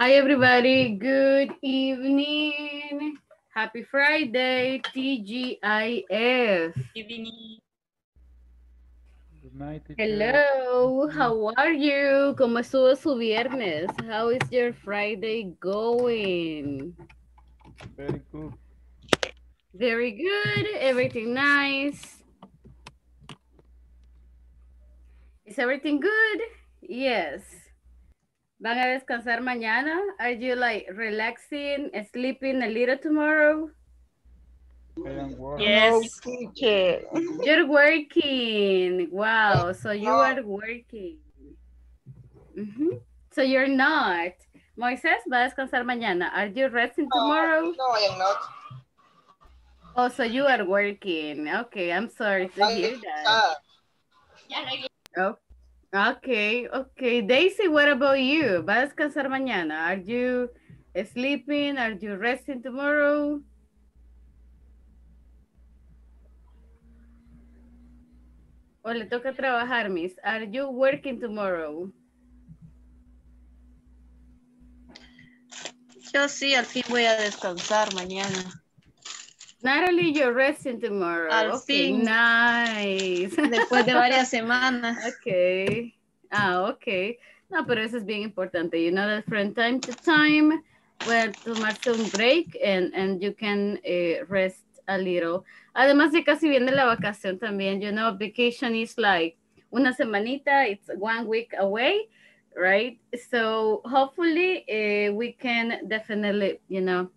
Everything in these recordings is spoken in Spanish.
Hi, everybody. Good evening. Happy Friday, TGIF. Evening. Good night, teacher. Hello, how are you? ¿Cómo estuvo su viernes? How is your Friday going? Very good. Very good. Everything nice. Is everything good? Yes. ¿Van a descansar mañana? Are you like relaxing, sleeping a little tomorrow? I am working. Yes. teacher. You're working. Wow. So you No. are working. Mhm. So you're not. Moisés va a descansar mañana. Are you resting tomorrow? No, I am not. Oh, so you are working. Okay, I'm sorry to hear that. Oh, okay, okay. Daisy, what about you? ¿Va a descansar mañana? Are you sleeping? Are you resting tomorrow? ¿O le toca trabajar, Miss? Are you working tomorrow? Yo sí, al fin voy a descansar mañana. Natalie, you're resting tomorrow. Al okay, fin. nice. Después de varias semanas. Okay. Ah, okay. No, pero eso es bien importante. You know that from time to time, well, tomarse un break and, and you can eh, rest a little. Además de casi viene la vacación también. You know, vacation is like una semanita. It's one week away, right? So hopefully eh, we can definitely, you know,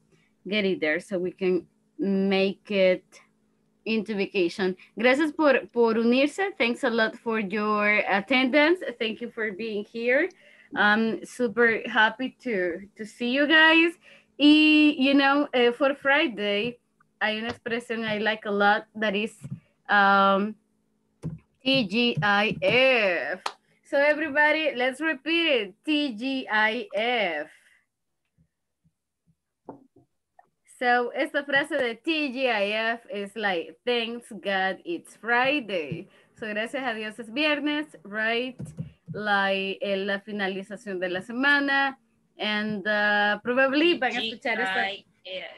get it there so we can make it into vacation. Gracias por, por unirse. Thanks a lot for your attendance. Thank you for being here. I'm super happy to, to see you guys. Y, you know, eh, for Friday, hay una expresión I like a lot that is um, TGIF. So everybody, let's repeat it. TGIF. So, esta frase de TGIF is like, thanks God it's Friday. So, gracias a Dios es viernes, right? Like, la finalización de la semana. And uh, probably van a escuchar esta,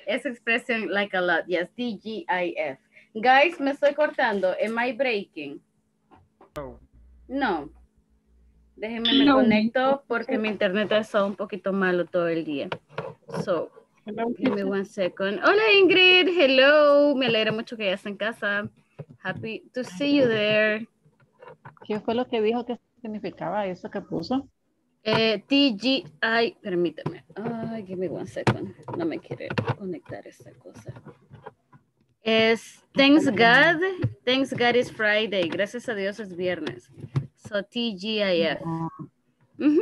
esa expresión like a lot. Yes, TGIF. Guys, me estoy cortando. Am I breaking? No. No. Déjenme me conecto porque mi internet ha estado un poquito malo todo el día. So, Give me one second. Hola Ingrid, hello. Me alegra mucho que ya está en casa. Happy to see you there. ¿Qué fue lo que dijo que significaba eso que puso? Eh, TGI, permítame. Ay, give me one second. No me quiere conectar esta cosa. Es Thanks God. Thanks God is Friday. Gracias a Dios es viernes. So TGIF. Mhm.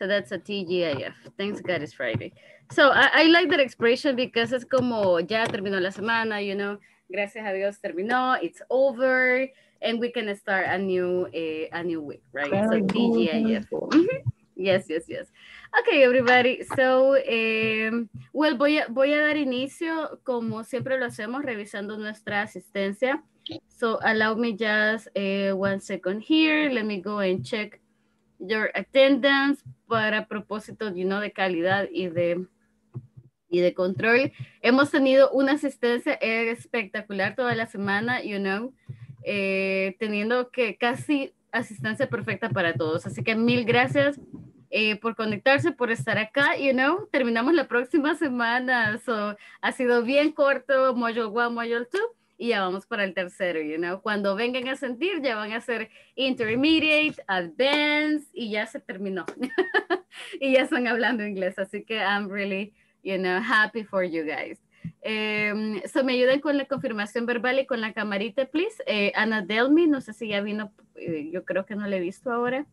So that's a TGIF. Thanks God it's Friday. So I, I like that expression because es como ya terminó la semana, you know, gracias a Dios terminó, it's over, and we can start a new eh, a new week, right? Very so TGIF. Mhm. Yes, yes, yes. Okay, everybody. So, um, well, voy a, voy a dar inicio, como siempre lo hacemos, revisando nuestra asistencia. So, allow me just eh, one second here. Let me go and check your attendance para propósito, you know, de calidad y de, y de control. Hemos tenido una asistencia espectacular toda la semana, you know, eh, teniendo que casi asistencia perfecta para todos. Así que mil gracias eh, por conectarse, por estar acá, you know. Terminamos la próxima semana, so ha sido bien corto, module 1, module 2, y ya vamos para el tercero, you know. Cuando vengan a sentir, ya van a ser intermediate, advanced, y ya se terminó. y ya están hablando inglés, así que I'm really, you know, happy for you guys. Um, so me ayudan con la confirmación verbal y con la camarita, please. Eh, Ana Delmi, no sé si ya vino, eh, yo creo que no la he visto ahora.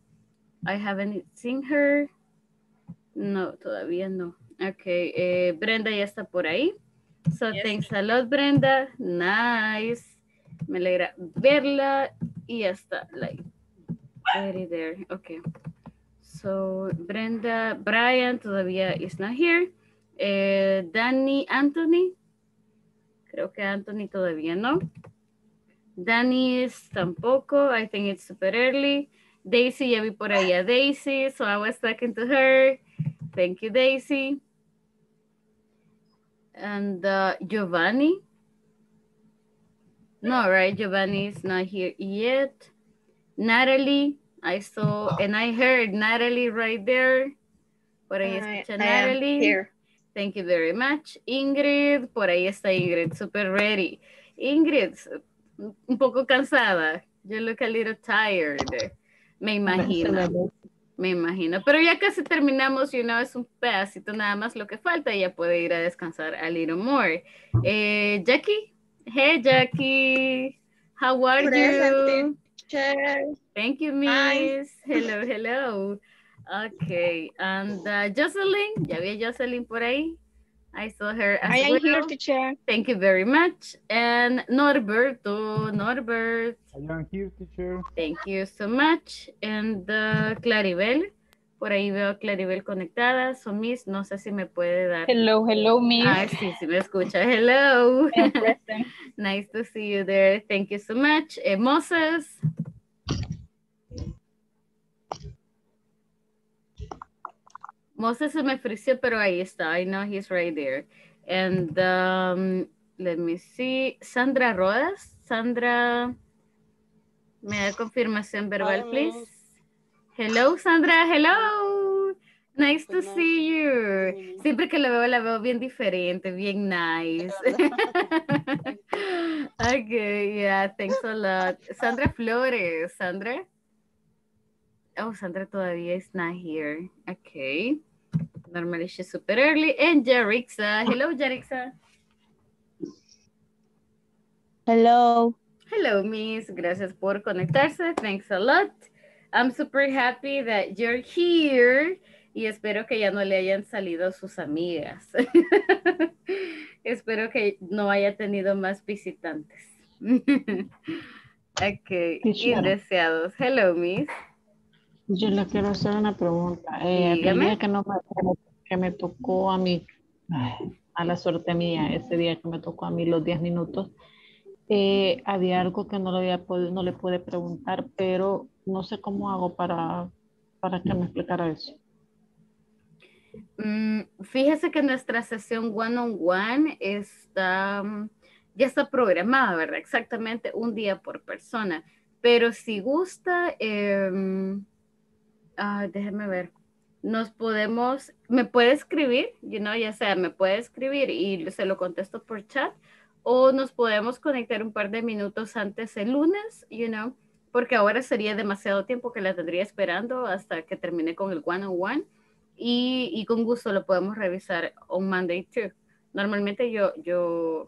I haven't seen her. No, todavía no. Ok, eh, Brenda ya está por ahí. So Yes. thanks a lot, Brenda. Nice. Me alegra verla y ya está, like, very there. Ok. So, Brenda, Brian todavía is not here. Eh, Danny, Anthony. Creo que Anthony todavía no. Danny is tampoco. I think it's super early. Daisy, ya vi por ahí a Daisy, so I was talking to her. Thank you, Daisy. And uh, Giovanni. No, right? Giovanni is not here yet. Natalie, I saw and I heard Natalie right there. Por ahí I- escucha I am Natalie. here. Thank you very much. Ingrid, por ahí está Ingrid, super ready. Ingrid, un poco cansada. You look a little tired. Me imagino, me imagino. Pero ya casi terminamos y una vez un pedacito nada más lo que falta y ya puede ir a descansar a little more. Eh, Jackie, hey Jackie, how are you? Cheers. Thank you, Hi. Miss. Hello, hello. Okay, and uh, Jocelyn, ya vi a Jocelyn por ahí. I saw her as I am well. here to share. Thank you very much. And Norberto, Norbert, I am here, teacher. thank you so much. And uh, Claribel, por ahí veo a Claribel conectada. So, Miss, no sé si me puede dar. Hello, hello, miss. Ah, sí, sí me escucha. Hello. I'm nice to see you there. Thank you so much. Eh, Moses. Moses se me frició, pero ahí está. I know he's right there. And um, let me see. Sandra Rodas. Sandra, me da confirmación verbal, Hi, please. miss. Hello, Sandra. Hello. Nice to night. see you. Siempre que la veo, la veo bien diferente, bien nice. okay, yeah, thanks a lot. Sandra Flores, Sandra. Oh, Sandra todavía is not here. Okay. Normally she's super early. And Jarixa. Hello, Jarixa. Hello. Hello, Miss. Gracias por conectarse. Thanks a lot. I'm super happy that you're here y espero que ya no le hayan salido sus amigas. espero que no haya tenido más visitantes. ok, indeseados. Hello, Miss. Yo le quiero hacer una pregunta. Eh, el día que, no me, que me tocó a mí, a la suerte mía, ese día que me tocó a mí los 10 minutos, eh, había algo que no le, había podido- no le pude preguntar, pero no sé cómo hago para, para que me explicara eso. Mm, fíjese que nuestra sesión one-on-one está, mm, ya está programada, ¿verdad? Exactamente un día por persona. Pero si gusta, em, ah, déjeme ver, nos podemos, me puede escribir, you know, ya sea me puede escribir y se lo contesto por chat, o nos podemos conectar un par de minutos antes el lunes, you know, porque ahora sería demasiado tiempo que la tendría esperando hasta que termine con el one-on-one y, y con gusto lo podemos revisar on Monday too. Normalmente yo, yo,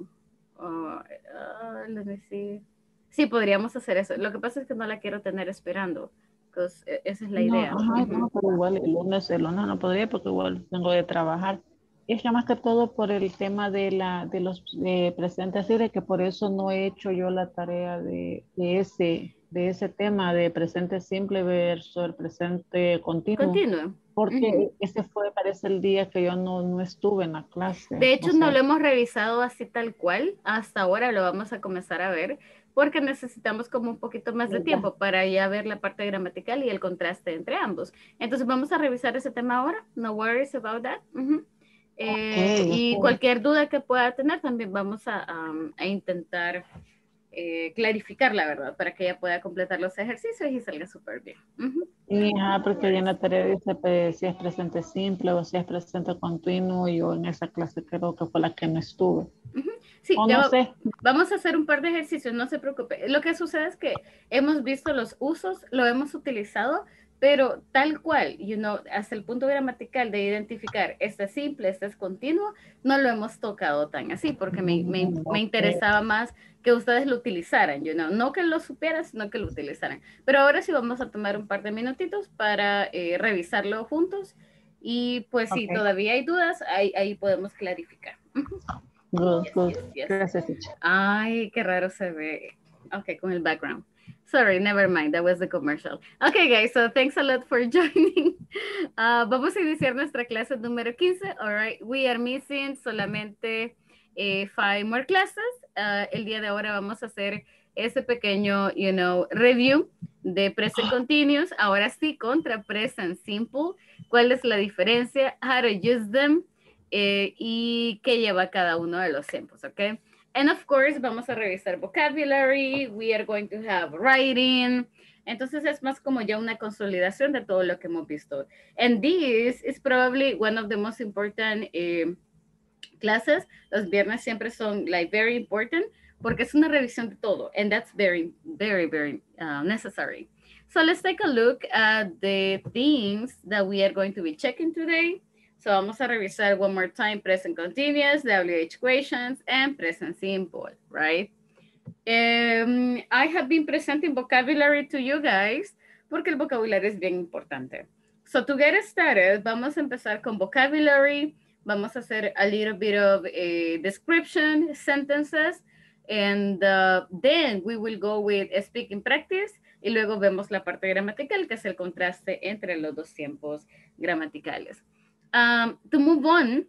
ah, ah, let me see. Sí, podríamos hacer eso. Lo que pasa es que no la quiero tener esperando, e- esa es la No, idea. ajá, Ujú. no, pero igual el lunes, el lunes no podría porque igual tengo de trabajar. Es que más que todo por el tema de, la, de los eh, presentes libres, que por eso no he hecho yo la tarea de, de ese, de ese tema de presente simple versus el presente continuo. Continúa. Porque Ujú. ese fue, parece, el día que yo no, no estuve en la clase. De hecho, no sea, lo hemos revisado así tal cual. Hasta ahora lo vamos a comenzar a ver porque necesitamos como un poquito más de tiempo para ya ver la parte gramatical y el contraste entre ambos. Entonces vamos a revisar ese tema ahora. No worries about that. Eh, Ok, y cualquier duda que pueda tener también vamos a intentar eh, clarificar la verdad para que ella pueda completar los ejercicios y salga súper bien. Ujú. Y, ajá, porque ahí en la tarea dice pues, si es presente simple o si es presente continuo. Y yo en esa clase creo que fue la que no estuve. Sí, o ya no va- sé. Vamos a hacer un par de ejercicios, no se preocupe. Lo que sucede es que hemos visto los usos, lo hemos utilizado, pero tal cual, you know, hasta el punto gramatical de identificar este es simple, este es continuo, no lo hemos tocado tan así, porque me, me- me ok. interesaba más que ustedes lo utilizaran, you know, no que lo supieran, sino que lo utilizaran. Pero ahora sí vamos a tomar un par de minutitos para eh, revisarlo juntos y pues si Ok. todavía hay dudas, ahí, ahí podemos clarificar. Good, Yes, good. yes, yes. Gracias. Ay, qué raro se ve. Okay, con el background. Sorry, never mind. That was the commercial. Okay, guys, so thanks a lot for joining. Ah, vamos a iniciar nuestra clase número 15. All right, we are missing solamente eh, five more classes. Ah, el día de ahora vamos a hacer ese pequeño, you know, review de present continuous. Ahora sí, contra present simple. cuál es la diferencia, how to use them eh, y qué lleva cada uno de los tiempos, ¿ok? And of course, vamos a revisar vocabulary, we are going to have writing, entonces es más como ya una consolidación de todo lo que hemos visto. And this is probably one of the most important eh, classes. Los viernes siempre son like very important porque es una revisión de todo. And that's very, very, very uh, necessary. So let's take a look at the things that we are going to be checking today. So vamos a revisar one more time present continuous, WH questions, and present simple, right? Um, I have been presenting vocabulary to you guys porque el vocabulario es bien importante. So to get started, vamos a empezar con vocabulary. Vamos a hacer a little bit of a description, sentences, and uh, then we will go with speaking practice y luego vemos la parte gramatical, que es el contraste entre los dos tiempos gramaticales. Um, to move on,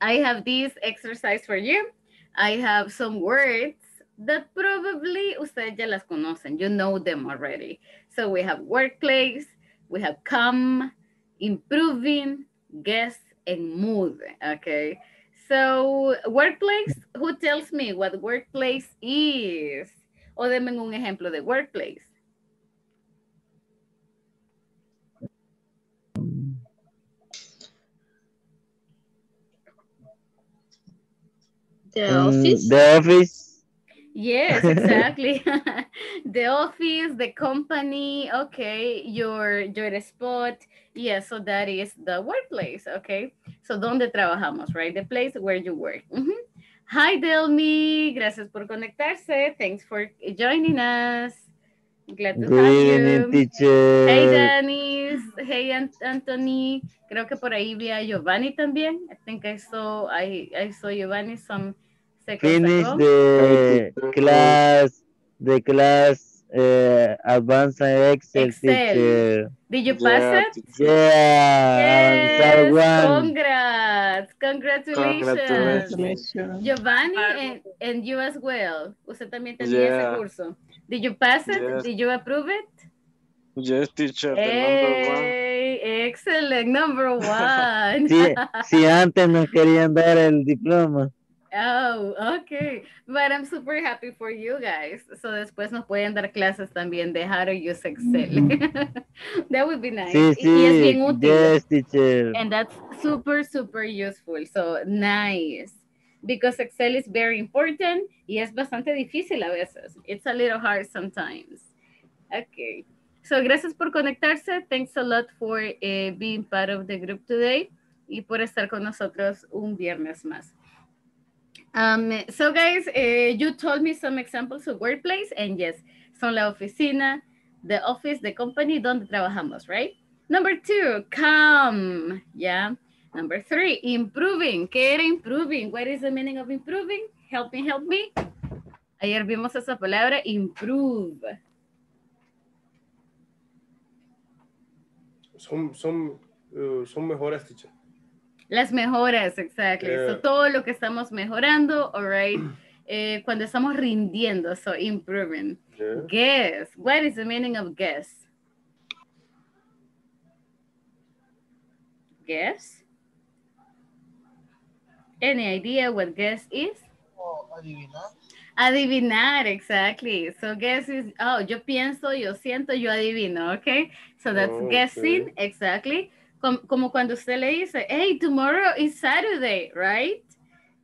I have this exercise for you. I have some words that probably ustedes ya las conocen. You know them already. So we have workplace, we have come, improving, guess, and mood. Okay. So workplace, who tells me what workplace is? O denme un ejemplo de workplace. The Mm, office. The office. Yes, exactly. the office, the company, okay, your your spot. Yes, so that is the workplace, okay. So donde trabajamos, right? The place where you work. Mhm. Hi, Delmi. Gracias por conectarse. Thanks for joining us. Glad to Good have evening, you. teacher. Hey, Dennis. Hey, Ant- Anthony. Creo que por ahí vi a Giovanni también. I think I saw I I saw Giovanni some Finish the class, the class uh, advanced Excel, Excel. teacher. Did you pass it? Yeah, Yes, congrats, congratulations. Congratulations. Giovanni and, and you as well. Usted también tenía ese Yeah. curso. Did you pass it? Yes. Did you approve it? Yes, teacher, the number one. Hey, excellent, number one. Si, si antes nos querían dar el diploma. Oh, okay. But I'm super happy for you guys. So después nos pueden dar clases también de how to use Excel. that would be nice. Sí, Y- y es bien útil. Yes, teacher. And that's super, super useful. So nice. Because Excel is very important y es bastante difícil a veces. It's a little hard sometimes. Okay. So gracias por conectarse. Thanks a lot for eh, being part of the group today y por estar con nosotros un viernes más. Um, so guys, eh, you told me some examples of workplace and yes, son la oficina, the office, the company donde trabajamos, right? Number two, come, yeah. Number three, improving. ¿Qué era improving? What is the meaning of improving? Help me, help me. Ayer vimos esa palabra, improve. Son, son, eh, son mejoras, teacher. Las mejoras, exactly. So todo lo que estamos mejorando, all right. Eh, cuando estamos rindiendo, so improving. Yeah. Guess. What is the meaning of guess? Guess? Any idea what guess is? Adivinar, exactly. So guess is, oh, yo pienso, yo siento, yo adivino, okay? So that's Okay. guessing, exactly. Como, como cuando usted le dice, hey, tomorrow is Saturday, right?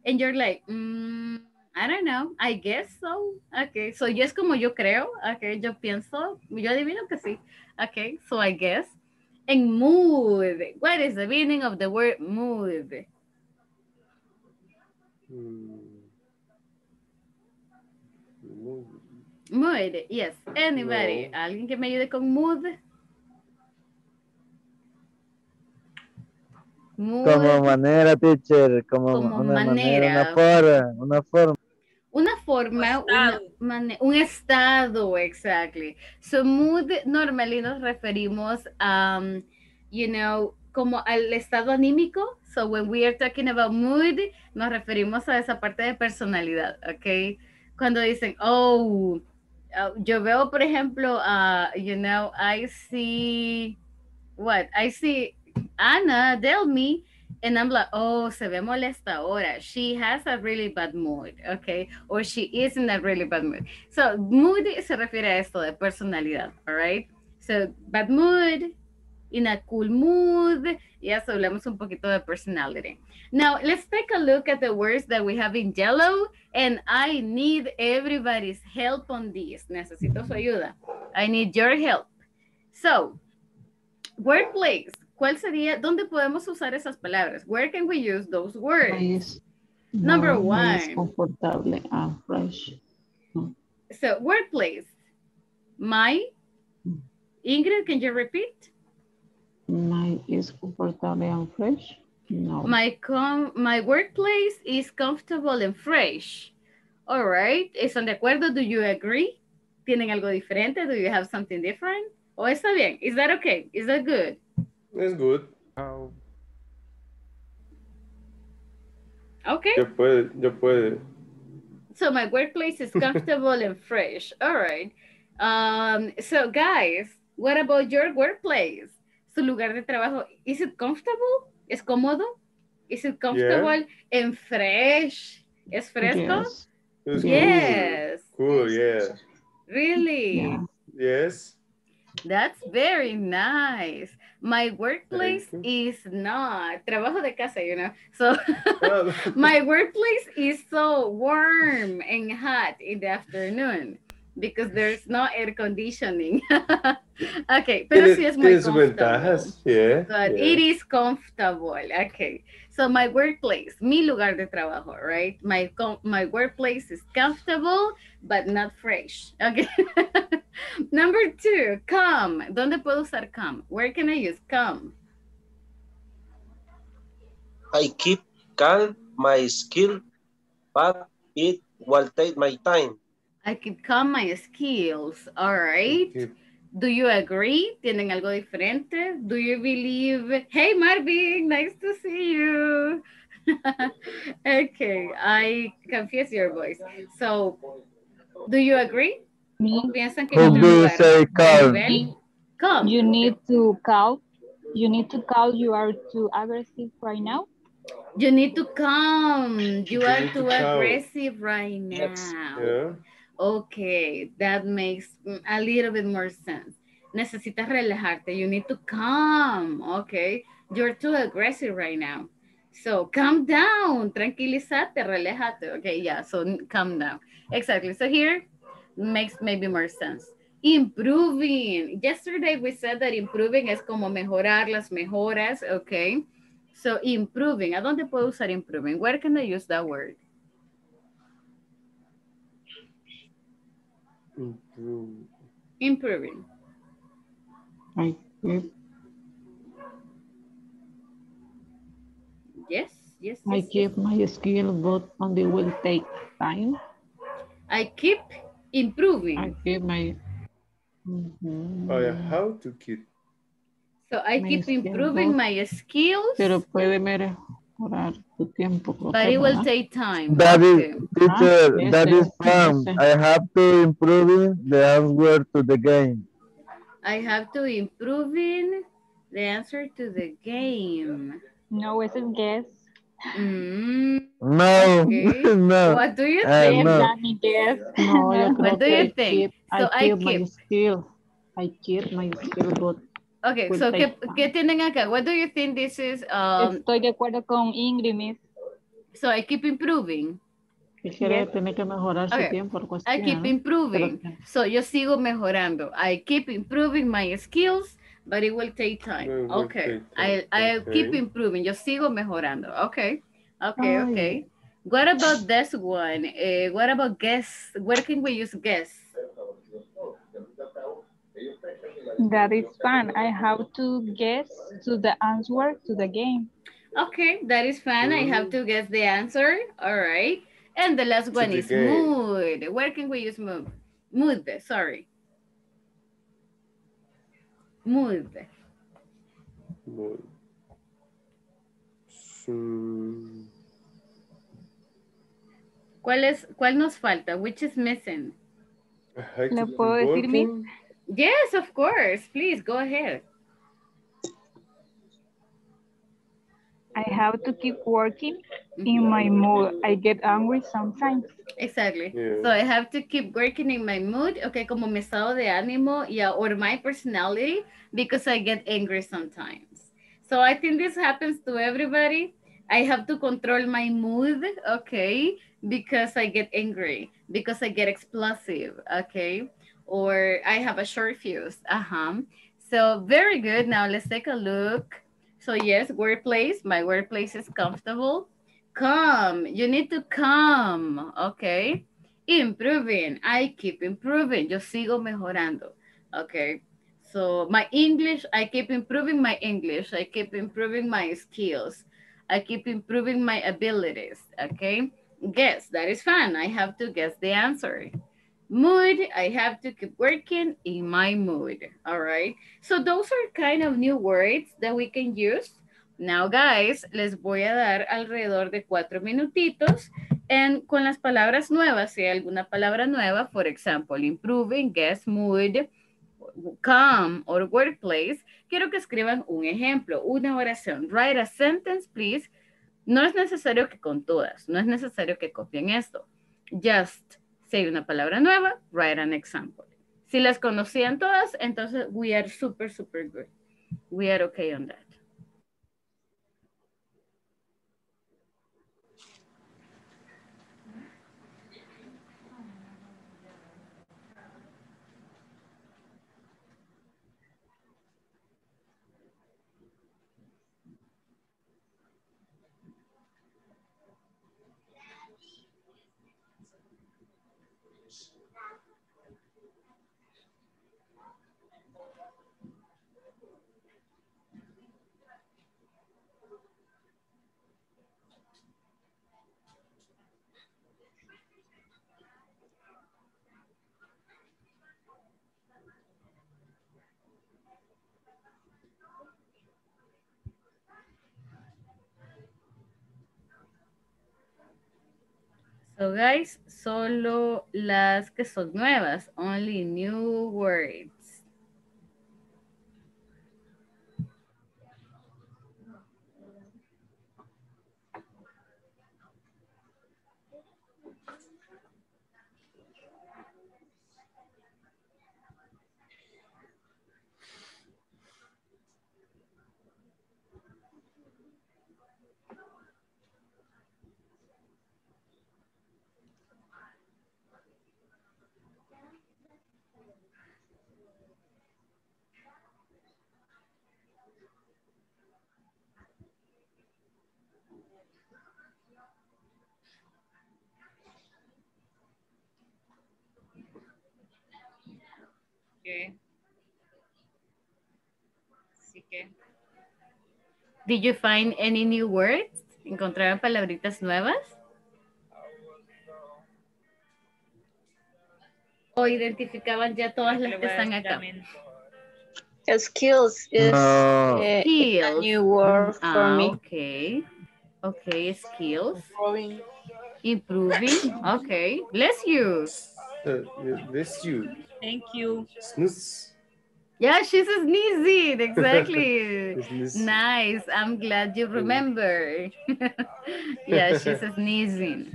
And you're like, mm, I don't know, I guess so. Okay, so yo es como yo creo, okay, yo pienso, yo adivino que sí. Okay, so I guess. And mood, what is the meaning of the word mood? Mm. Mood, yes. Anybody? No. ¿Alguien que me ayude con mood? Como manera, teacher. Como, Como una manera, manera. una forma, una forma. Una un estado, exactly. So mood, normally nos referimos a, um, you know, como al estado anímico. So when we are talking about mood, nos referimos a esa parte de personalidad, ¿ok? Cuando dicen, oh, uh, yo veo, por ejemplo, uh, you know, I see, what? I see Ah, Anna tell me, and I'm like, oh, se ve molesta ahora. She has a really bad mood, okay? Or she is in a really bad mood. So, mood se refiere a esto de personalidad, all right? So, bad mood, in a cool mood. Yes, hablamos un poquito de personality. Now, let's take a look at the words that we have in yellow, and I need everybody's help on this. Necesito su ayuda. I need your help. So, workplace. ¿Cuál sería, dónde podemos usar esas palabras? Where can we use those words? Number no, no es one. confortable. Ah, fresh. So, workplace. My, Ingrid, can you repeat? My is comfortable and fresh. No. My com my workplace is comfortable and fresh. All right. ¿Están de acuerdo? Do you agree? ¿Tienen algo diferente? Do you have something different? ¿O está bien? Is that okay? Is that good? Es good. How Okay. Ya puede, ya puede. So my workplace is comfortable and fresh. All right. Um, so guys, what about your workplace? Su lugar de trabajo, is it comfortable? ¿Es cómodo? Is it comfortable and fresh? ¿Es fresco? Yes. Yes. Cool, cool, yeah. Really? Yeah. Yes. That's very nice. My workplace is not trabajo de casa, you know. So Ah, my workplace is so warm and hot in the afternoon because there's no air conditioning. okay, pero tiene, sí es muy comfortable. ventajas. Yeah. But yeah. it is comfortable. Okay. So my workplace, mi lugar de trabajo, right? My com- my workplace is comfortable but not fresh. Okay. Number two, calm. ¿Dónde puedo usar come? Where can I use come? I keep calm my skill, but it will take my time. I keep calm my skills. All right. Keep- Do you agree? ¿Tienen algo diferente? Do you believe? Hey, Marvin, nice to see you. okay, I confuse your voice. So, do you agree? Me, ¿Piensan que How en do you say de calm? Calm. you need to call. You need to call. You are too aggressive right now. You need to calm. You are need to too aggressive right now. Yeah. Okay, that makes a little bit more sense. Necesitas relajarte. You need to calm. Okay, you're too aggressive right now. So calm down. Tranquilízate, relájate. Okay, yeah. So calm down. Exactly. So here makes maybe more sense. Improving. Yesterday we said that improving es como mejorar las mejoras. Okay. So improving. ¿A dónde puedo usar improving? Where can I use that word? Improve. Improving. I keep, Yes, yes, I yes, yes. keep my skill, but only will take time. I keep improving. I keep my. Mhm. Oh, yeah. How to keep. so I my keep skill, improving both. my skills, Pero puede mejorar tu tiempo. creo but it will ¿verdad? take time. That Okay. is, teacher, Ah, that ese, is calm. ese. I have to improve the answer to the game. I have to improving the answer to the game. No, ese es guess. Mm, No, Okay. no. what do you Uh, think? no. Guess. No, What do you I think? keep, I So I keep my keep. skill. I keep my skill, but Okay, so ¿qué. ¿qué tienen acá? What do you think this is? Um, Estoy de acuerdo con Ingrid, Miss. so I keep improving. que quiere Yes. tiene que mejorar Okay. su tiempo. I keep improving. Pero- So yo sigo mejorando. I keep improving my skills, but it will take time. Will Okay. take I, time. I keep Okay. improving. Yo sigo mejorando. Okay. Okay, Ay. okay. What about this one? Eh, what about guess? Where can we use guess? That is fun. I have to guess to the answer to the game. Okay, that is fun. I have to guess the answer. All right. And the last one is game. mood. Where can we use mood? Mood, sorry. Mood. Muy- Mm, ¿Cuál es, cuál nos falta? Which is missing? I ¿Le puedo decir, Miss? Working. Yes, of course. Please go ahead. I have to keep working in mm-hmm. my mood. I get angry sometimes. Exactly. Yeah. So I have to keep working in my mood, okay, como mi estado de ánimo, yeah, or my personality, because I get angry sometimes. So I think this happens to everybody. I have to control my mood, okay, because I get angry, because I get explosive, okay, or I have a short fuse. Uh-huh. So very good. Now let's take a look. So yes, workplace. My workplace is comfortable. Come. You need to come. Okay. Improving. I keep improving. Yo sigo mejorando. Okay. So my English, I keep improving my English. I keep improving my skills. I keep improving my abilities. Okay. Guess. That is fun. I have to guess the answer. Mood, I have to keep working in my mood. All right. So those are kind of new words that we can use. Now, guys, les voy a dar alrededor de cuatro minutitos and con las palabras nuevas, si hay alguna palabra nueva, for example, improving, guess, mood, come or workplace, quiero que escriban un ejemplo, una oración. Write a sentence, please. No es necesario que con todas, no es necesario que copien esto. Just si hay una palabra nueva, write an example. Si las conocían todas, entonces we are super, super good. We are okay on that. So guys, solo las que son nuevas, only new words. Que Así que Did you find any new words? ¿Encontraron palabritas nuevas? ¿O identificaban ya todas las que a están acá? Skills is No. a Skills. new word for Ah, me. okay. Okay, skills. Improving. Okay. Bless you. Uh, this you. Thank you. Snooze. Yeah, she's sneezing. Exactly. Nice. I'm glad you remember. yeah, she's sneezing.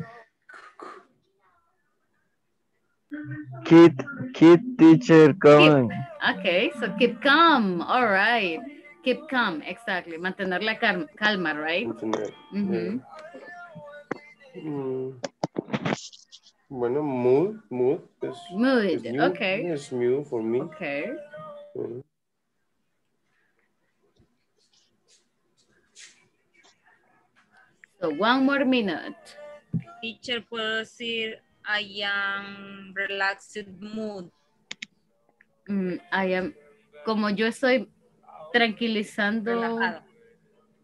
Kid, kid teacher coming. Okay, so keep calm. All right. Keep calm. Exactly. Mantener la cal- calma, right? Internet. Mhm. Mm. Bueno, mood, mood. Es, Mood, es new. okay. Es new for me. Okay. Mm. So one more minute. Teacher, puedo decir I am relaxed mood. Mm, I am, como yo estoy tranquilizando. Relajado.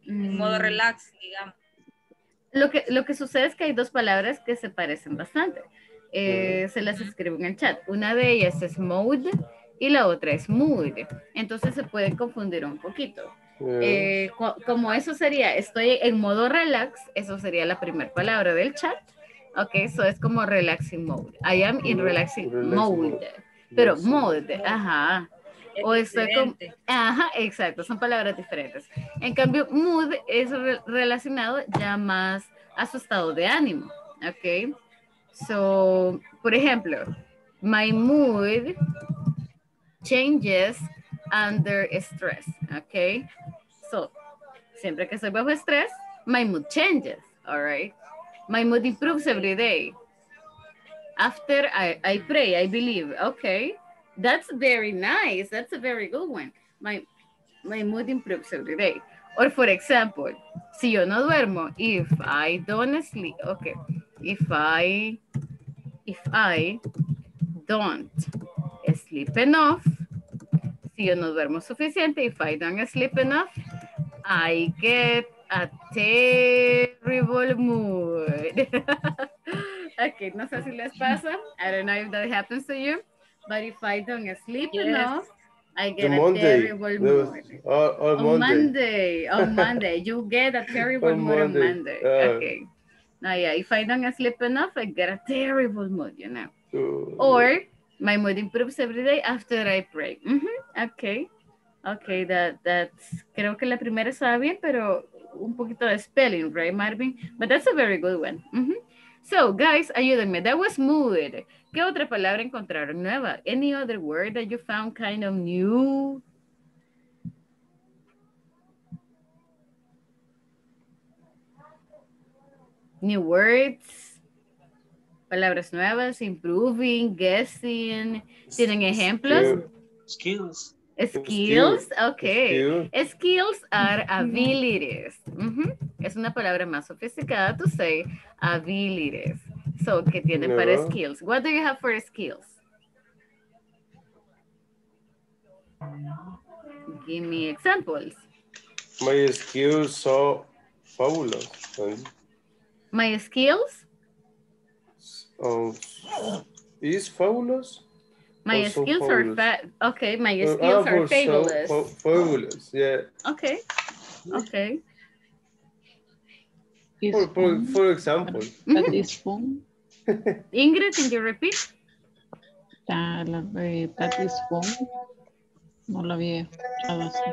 En modo mm, relax, digamos. Lo que, lo que sucede es que hay dos palabras que se parecen bastante. Eh, se las escribo en el chat. Una de ellas es mode y la otra es mood. Entonces se pueden confundir un poquito. Eh, co- como eso sería, estoy en modo relax, eso sería la primera palabra del chat. Ok, eso es como relaxing mode. I am in relaxing relaxing mode. mode. Pero mode, ajá. O estoy con... Ajá, exacto, son palabras diferentes. En cambio, mood es re- relacionado ya más a su estado de ánimo, ¿ok? So, por ejemplo, my mood changes under stress, ¿ok? So, siempre que estoy bajo estrés, my mood changes, all right? My mood improves every day. After I, I pray, I believe, okay? That's very nice. That's a very good one. My, my mood improves every day. Or for example, si yo no duermo, if I don't sleep, okay. If I, if I don't sleep enough, si yo no duermo suficiente, if I don't sleep enough, I get a terrible mood. okay, no sé si les pasa. I don't know if that happens to you, but if I don't sleep Yes. enough, I The get a Monday. terrible mood. all, all On Monday. Monday, on Monday, you get a terrible On mood on Monday, Monday. uh. okay. Now, yeah, if I don't sleep enough, I get a terrible mood, you know. Uh, Or my mood improves every day after I pray. Mhm, Okay. Okay, that, that's, creo que la primera estaba bien, pero un poquito de spelling, right, Marvin? But that's a very good one. Mhm. So, guys, ayúdenme. That was mood. ¿Qué otra palabra encontraron nueva? Any other word that you found kind of new? New words, palabras nuevas, improving, guessing. ¿Tienen ejemplos? Eh, skills. Skills, okay. Skill. Skills are abilities. Ujú. Es una palabra más sofisticada to say abilities. So, ¿qué tienen para skills? What do you have for skills? Give me examples. My skills are fabulous. My skills? um, is fabulous? My Also skills are fabulous. fa okay, my Uh, skills ah, are for so- fabulous. fa- fabulous, yeah. Okay. Okay. Is For, for, fun. for example, That is fun. Ingrid, can you repeat? Ah, la de that is fun. No lo había escuchado así.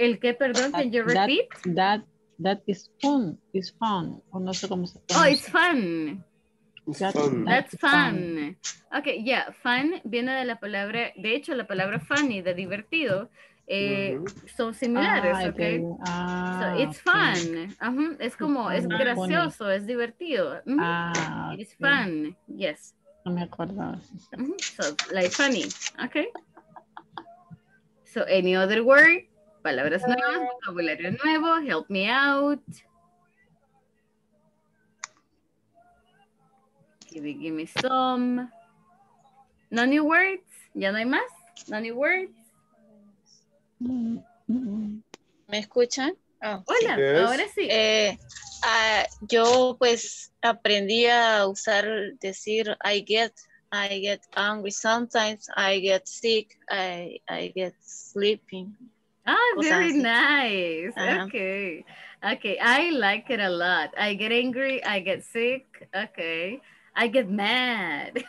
El que, perdón, can you repeat? That, that is fun. Is fun. O no sé cómo se Oh, pronuncia. it's fun. It's That- fun. that- That's fun. Okay, yeah, fun viene de la palabra, de hecho, la palabra funny, de divertido, eh, son similares, Ah, okay? ok. Ah, So it's ok. fun. Ajá, Es como, es gracioso, es divertido. Ujú. Ah, It is ok. fun, yes. No me acordaba. Ujú, So, like funny, okay? So, any other word? Palabras nuevas, vocabulario nuevo, help me out. Give me, give me some. No new words? ¿Ya no hay más? No new words? ¿Me escuchan? Ah, sí. Hola, Yes. ahora sí. Eh, ah, yo pues aprendí a usar, decir I get, I get angry sometimes, I get sick, I, I get sleeping. Ah, cosas very así. nice. Ajá. Okay. Okay, I like it a lot. I get angry, I get sick. Okay. I get mad.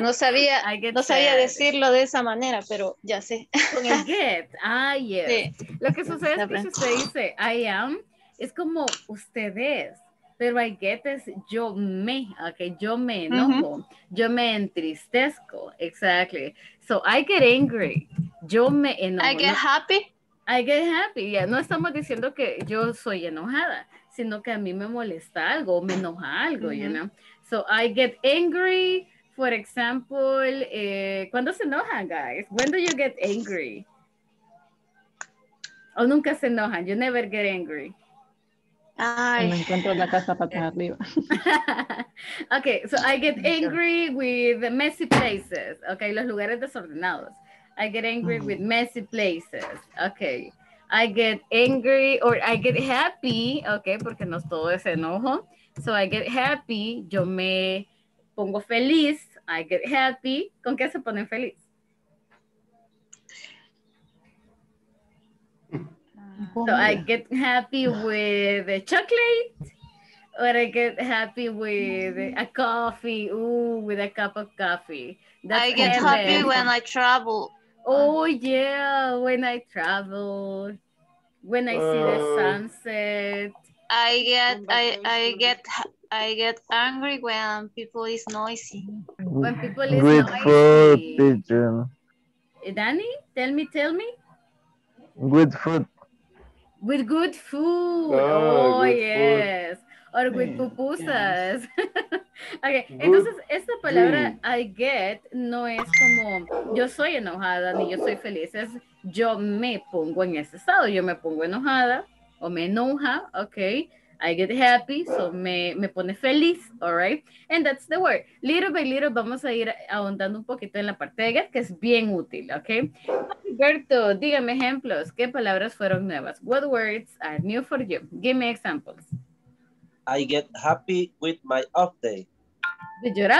No sabía, no sabía sad. decirlo de esa manera, pero ya sé. Con el get. Ah, yes. Sí. Lo que sucede es que si usted dice I am, es como ustedes. Pero I get es yo me, okay, yo me enojo, yo me entristezco, exactly. So I get angry, yo me enojo. I get happy. I get happy. Ya no estamos diciendo que yo soy enojada, sino que a mí me molesta algo, me enoja algo, you Ujú. know. So I get angry, for example, eh, ¿cuándo se enojan, guys? When do you get angry? O nunca se enojan. You never get angry. Cuando Ay, encuentro la casa patas arriba. okay, so I get angry with messy places. Okay, los lugares desordenados. I get angry with messy places. Okay. I get angry or I get happy, okay, porque no todo es enojo. So I get happy, yo me pongo feliz. I get happy. ¿Con qué se ponen feliz? So I get happy with a chocolate, or I get happy with a coffee. Ooh, with a cup of coffee. That's I get heaven. happy when I travel. Oh yeah, when I travel, when I see the Uh, sunset. I get I I get I get angry when people is noisy. When people is With food, noisy. teacher. Eh, Danny, tell me, tell me. With food. With good food. Ah, oh, good food. yes. Or with pupusas. okay, Good entonces esta palabra. I get no es como yo soy enojada ni yo soy feliz, es yo me pongo en ese estado, yo me pongo enojada o me enoja, ok. I get happy, so me, me pone feliz, alright? And that's the word. Little by little vamos a ir ahondando un poquito en la parte de get, que es bien útil, ok? Alberto, dígame ejemplos. ¿Qué palabras fueron nuevas? What words are new for you? Give me examples. I get happy with my update. With your.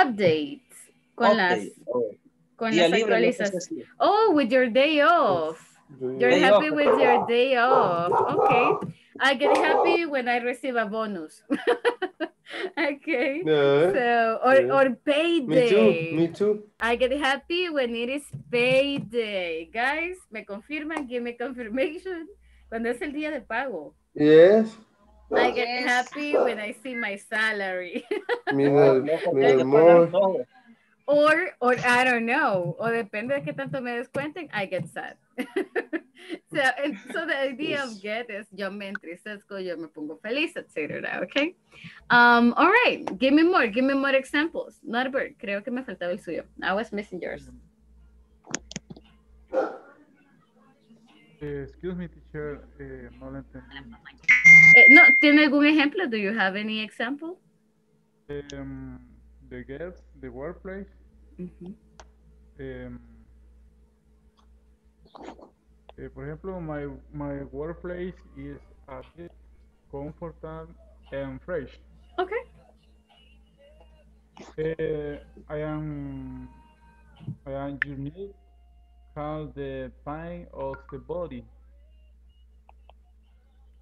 Con las, Update. Oh, con día las sé si actualizaciones. Oh, with your day off. You're Day happy off. with your day off. Okay. I get happy when I receive a bonus. okay. Yeah. So, or, Yeah. or Me too. Me too. I get happy when it is payday. Guys, me confirman, give me confirmation. Cuando es el día de pago. Yes. I get Yes. happy when I see my salary. Me No, the, Or, or I don't know. O depende de qué tanto me descuenten, I get sad. so, and so the idea of get is yo me entristezco, yo me pongo feliz, etc. Okay. Um, all right. Give me more. Give me more examples. Norbert, creo que me faltaba el suyo. I was missing yours. Eh, excuse me, teacher, eh, no lo entendí. Eh, no, ¿tiene algún ejemplo? Do you have any example? Um, the guest, the workplace. Mhm. Um, eh, por ejemplo, my, my workplace is a bit comfortable and fresh. Okay. Eh, I am I am unique, called the pain of the body.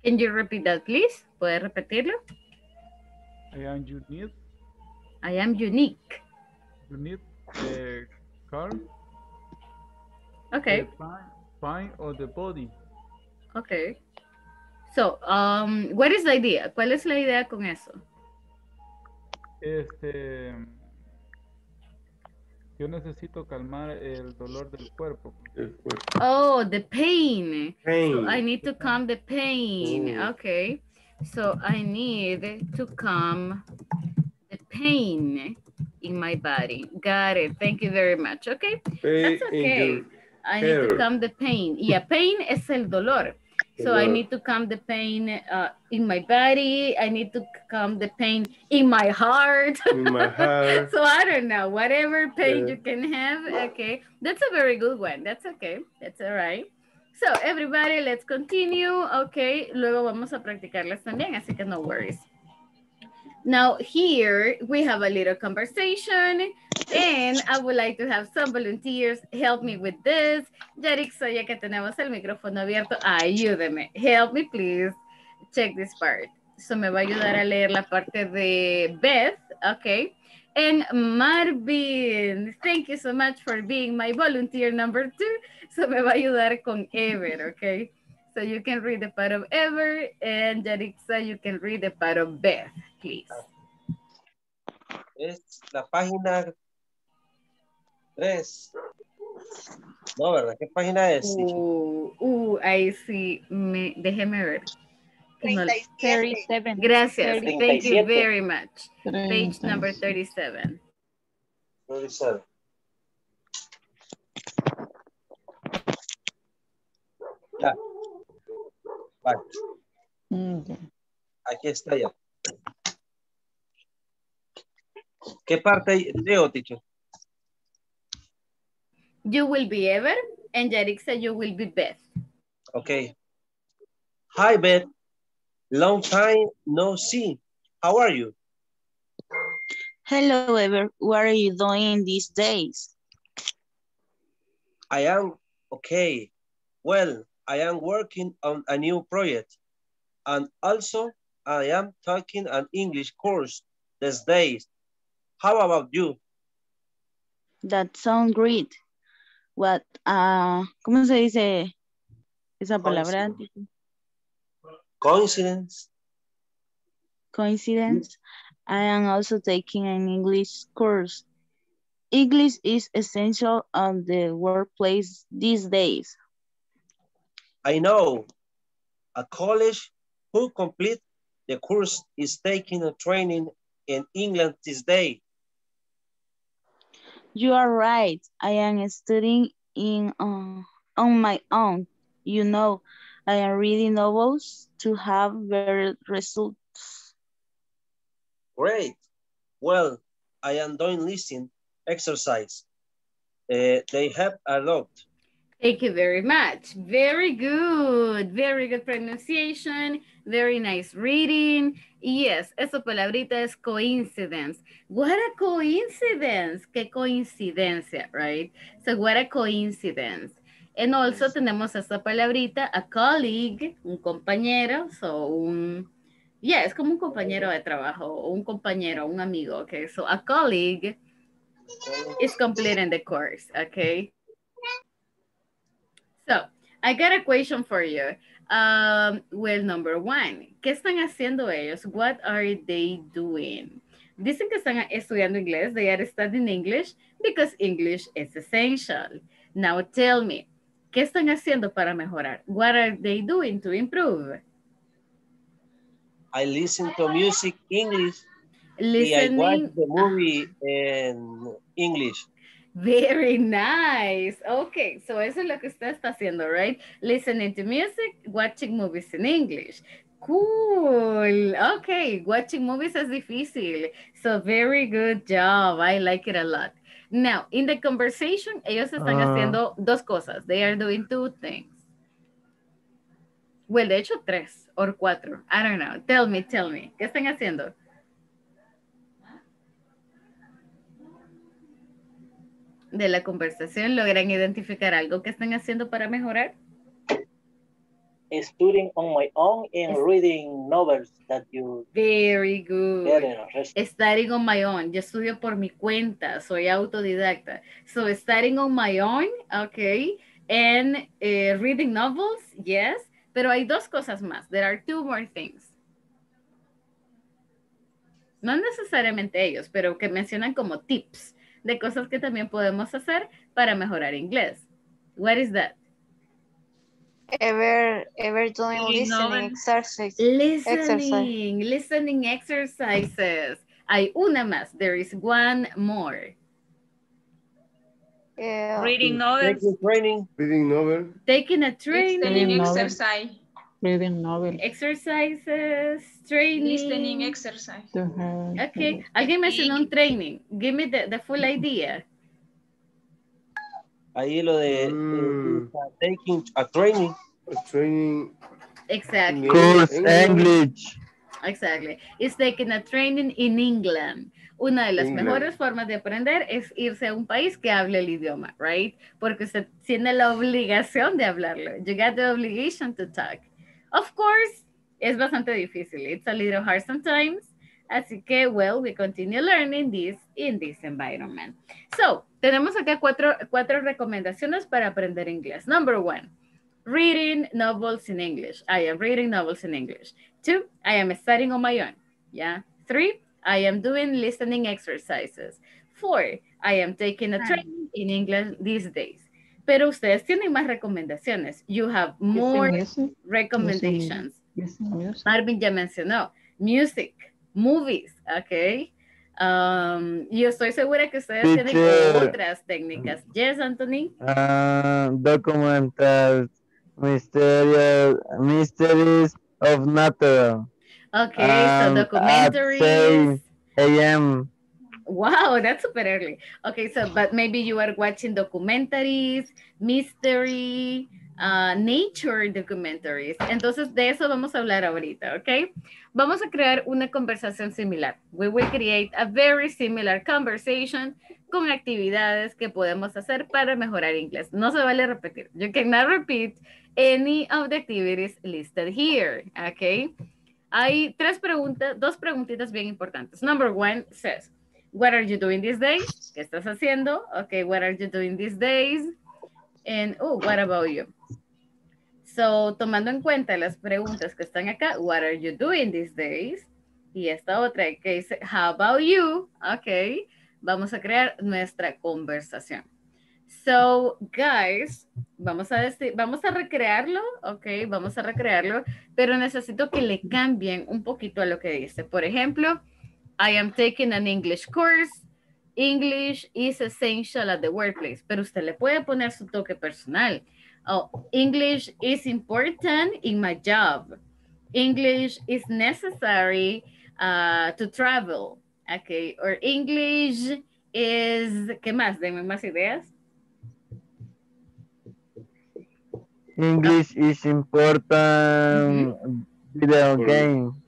Can you repeat that, please? ¿Puedes repetirlo? I am unique, I am unique. unique the car, Okay. the pain, pain of the body. Okay. So, um, what is the idea? ¿Cuál es la idea con eso? Este, yo necesito calmar el dolor del cuerpo. El cuerpo. Oh, the pain. Pain. So I need to calm the pain. Mm. Okay. So I need to calm the pain in my body. Got it. Thank you very much. Okay. Pain That's okay. I need to calm the pain. Yeah, pain es el dolor. So I need to calm the pain uh, in my body. I need to calm the pain in my heart. in my heart. so I don't know, whatever pain Yeah. you can have. Okay, that's a very good one. That's okay. That's all right. So everybody, let's continue. Okay, luego vamos a practicarlas también, así que no worries. Now here we have a little conversation and I would like to have some volunteers help me with this. Yarixa, ya que tenemos el micrófono abierto, ayúdeme. Help me please. Check this part. So me va a ayudar a leer la parte de Beth, okay? And Marvin, thank you so much for being my volunteer number two. So me va a ayudar con Ever, okay? So you can read the part of Ever and Yarixa, you can read the part of Beth, please. Es la página 3. No, ¿verdad? ¿Qué página es? teacher? Uh, uh, ahí sí, me, déjeme ver. Que no- 37. Gracias, thank you very much. Page number 37. 37. Ya. Vale, Mm, ya. aquí está ya. ¿Qué parte leo, teacher? You will be Ever and Yarixa, you will be Beth. Okay. Hi, Beth. Long time no see. How are you? Hello, Ever. What are you doing these days? I am okay. Well, I am working on a new project. And also, I am taking an English course these days. How about you? That sounds great. What, ah, ¿cómo se dice esa palabra? Coincidence. Coincidence. I am also taking an English course. English is essential on the workplace these days. I know. A college who complete the course is taking a training in England this day. You are right. I am studying in uh, on my own. You know, I am reading novels to have better results. Great. Well, I am doing listening exercise. Uh, they help a lot. Thank you very much. Very good. Very good pronunciation. Very nice reading. Yes, esa palabrita es coincidence. What a coincidence. Qué coincidencia, right? So what a coincidence. And also tenemos esta palabrita, a colleague, un compañero, so un, yeah, es como un compañero de trabajo, un compañero, un amigo, okay? So a colleague is completing the course, okay? So, I got a question for you. Um, well, number one, ¿qué están haciendo ellos? What are they doing? Dicen que están estudiando inglés. They are studying English because English is essential. Now tell me, ¿qué están haciendo para mejorar? What are they doing to improve? I listen to music English. Listening. I watch the movie in English. Very nice. Okay, so eso es lo que usted está haciendo, right? Listening to music, watching movies in English. Cool. Okay, watching movies es difícil. So very good job. I like it a lot. Now, in the conversation, ellos están Ah. haciendo dos cosas. They are doing two things. Well, de hecho, tres or cuatro. I don't know. Tell me, tell me. ¿Qué están haciendo? De la conversación, ¿logran identificar algo que están haciendo para mejorar? Studying on my own and reading novels that you Very good. Studying on my own. Yo estudio por mi cuenta, soy autodidacta. So studying on my own, okay. And eh, reading novels, yes. Pero hay dos cosas más. There are two more things. No necesariamente ellos, pero que mencionan como tips de cosas que también podemos hacer para mejorar inglés. What is that? Ever, ever doing listening novel. exercise. Exercise. Listening, listening exercises. Hay una más. There is one more. Yeah. Reading novels. Taking training. Reading novel. Taking a training, exercise. Reading novel. exercises, training. Listening exercise. Okay, alguien mencionó un training. Give me the, the full idea. Ahí lo de Mm. eh, taking a training. A training. Exactly, Course. English. exactly. It's taking a training in England. Una de las England. mejores formas de aprender es irse a un país que hable el idioma, right? Porque usted tiene la obligación de hablarlo. You got the obligation to talk. Of course, es bastante difícil. It's a little hard sometimes. Así que, well, we continue learning this in this environment. So, tenemos acá cuatro, cuatro recomendaciones para aprender inglés. Number one, reading novels in English. I am reading novels in English. Two, I am studying on my own. Yeah. Three, I am doing listening exercises. Four, I am taking a training in English these days. Pero ustedes tienen más recomendaciones. You have more recommendations. Music. Marvin ya mencionó. Music, movies, ok. Um, yo estoy segura que ustedes tienen otras técnicas. Yes, Anthony. Ah, documentals, mysterious, mysteries of natural. Okay, Um, so at documentaries. 6 a.m. Wow, that's super early. Okay, so but maybe you are watching documentaries, mystery, uh, nature documentaries. Entonces de eso vamos a hablar ahorita, ¿ok? Vamos a crear una conversación similar. We will create a very similar conversation con actividades que podemos hacer para mejorar inglés. No se vale repetir. You cannot repeat any of the activities listed here, ¿ok? Hay tres preguntas, dos preguntitas bien importantes. Number one says, What are you doing these days? ¿Qué estás haciendo? Okay, what are you doing these days? And, oh, what about you? So, tomando en cuenta las preguntas que están acá, what are you doing these days? Y esta otra que dice, how about you? Ok, vamos a crear nuestra conversación. So, guys, vamos a decir, vamos a recrearlo, ok, vamos a recrearlo, pero necesito que le cambien un poquito a lo que dice. Por ejemplo, I am taking an English course. English is essential at the workplace, pero usted le puede poner su toque personal. Oh, English is important in my job. English is necessary uh, to travel. Okay, or English is, ¿qué más? Denme más ideas. English is important video game.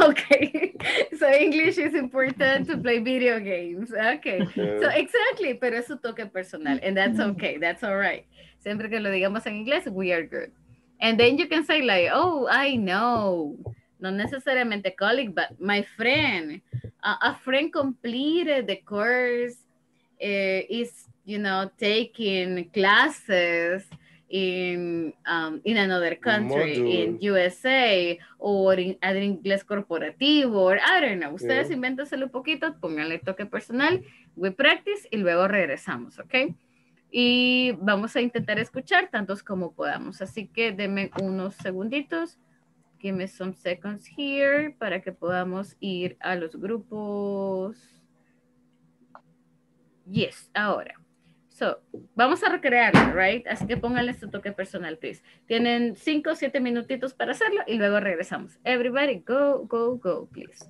Okay, so English is important to play video games. Okay, so exactly, pero es su toque personal, and that's okay, that's all right. Siempre que lo digamos en inglés, we are good. And then you can say like, oh, I know, not necessarily a colleague, but my friend, uh, a friend completed the course, uh, is, you know, taking classes in um, in another country, in USA, or in other inglés corporativo, or I don't know. Ustedes Yeah. invéntenselo un poquito, pónganle toque personal, we practice y luego regresamos, ¿ok? Y vamos a intentar escuchar tantos como podamos. Así que denme unos segunditos. Give me some seconds here para que podamos ir a los grupos. Yes, ahora. So, vamos a recrearlo, right? Así que pónganle su toque personal, please. Tienen cinco o siete minutitos para hacerlo y luego regresamos. Everybody, go, go, go, please.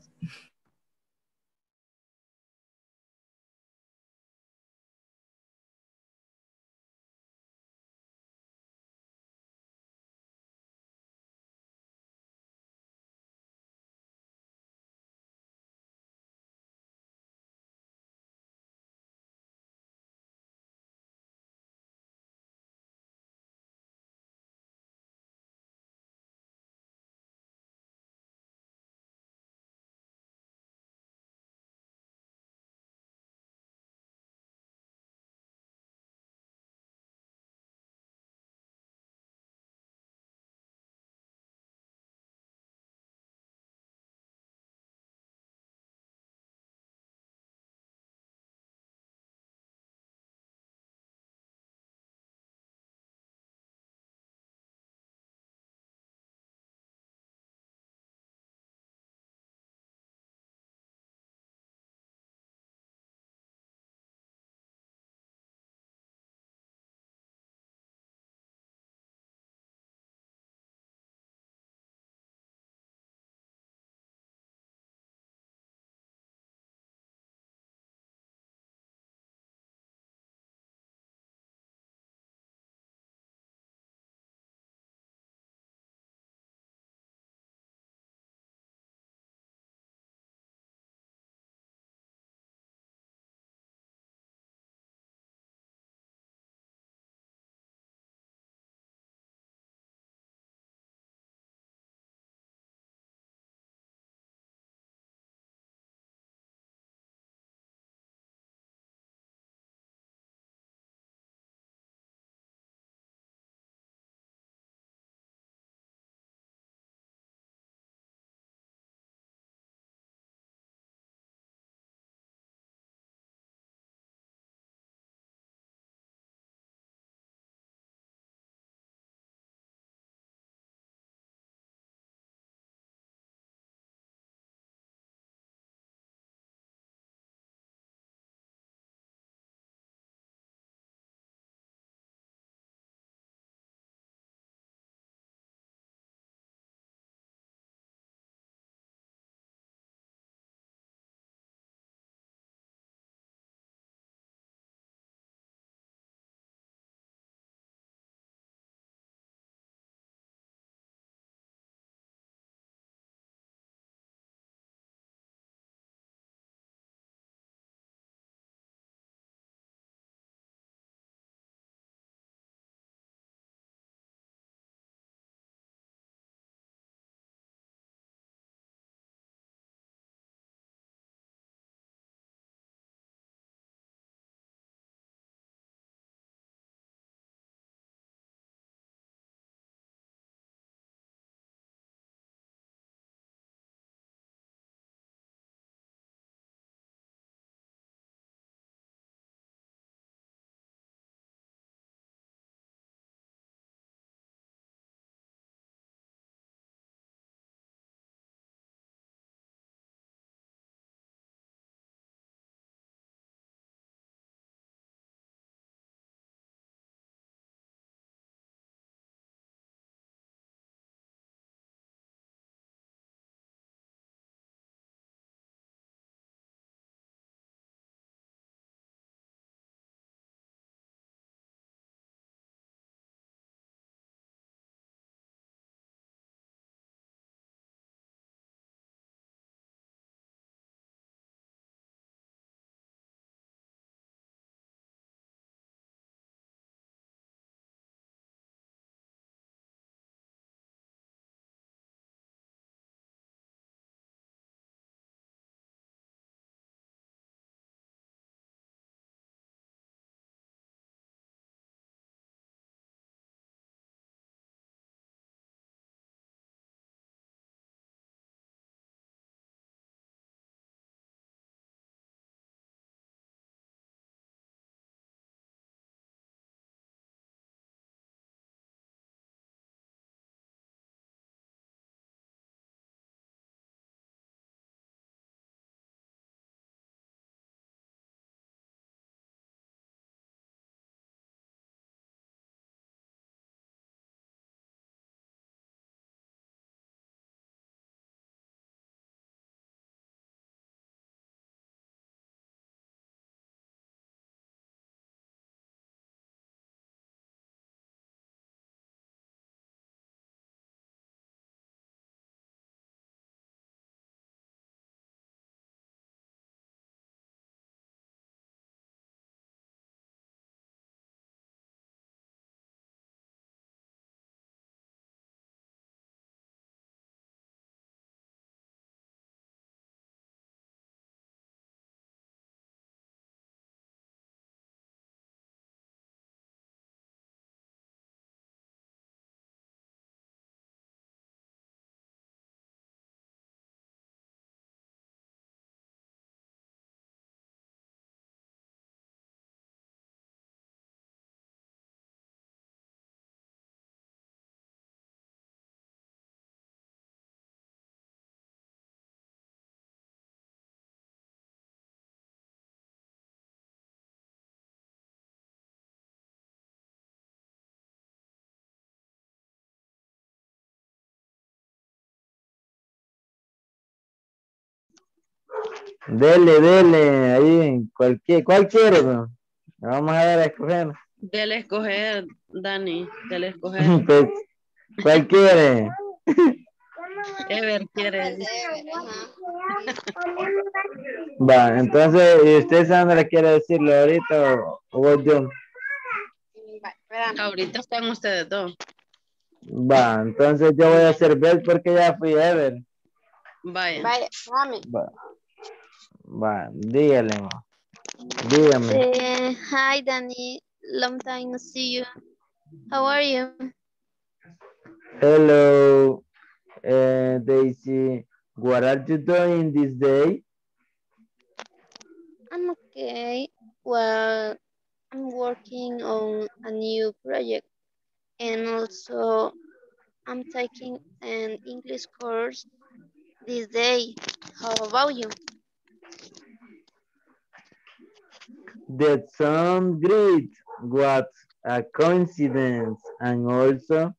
Dele, dele, ahí en cualquier, ¿cuál quiere, bro? Vamos a dar a escoger. Dele escoger, Dani, dele escoger. Pues, ¿Cuál quiere? Ever quiere. Va, entonces, ¿y usted Sandra quiere decirlo ahorita o, o voy yo? Ahorita están ustedes dos. Va, entonces yo voy a hacer Bel porque ya fui Ever. Vaya. Vaya, mami. Va, va, dígale, dígame. Eh, hi, Danny. Long time no see you. How are you? Hello, uh, Daisy. What are you doing this day? I'm okay. Well, I'm working on a new project and also I'm taking an English course this day. How about you? That sounds great. What a coincidence. And also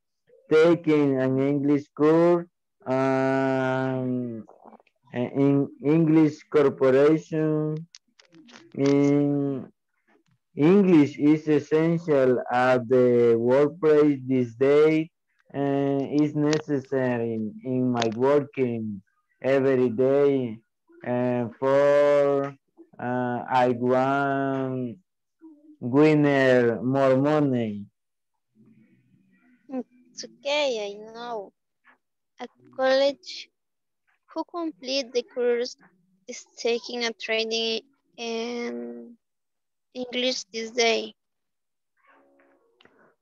taking an English course um, in English corporation. In English is essential at the workplace this day and is necessary in, in my working every day and for uh, I want winner more money. It's okay, I know. At college, who complete the course is taking a training in English this day.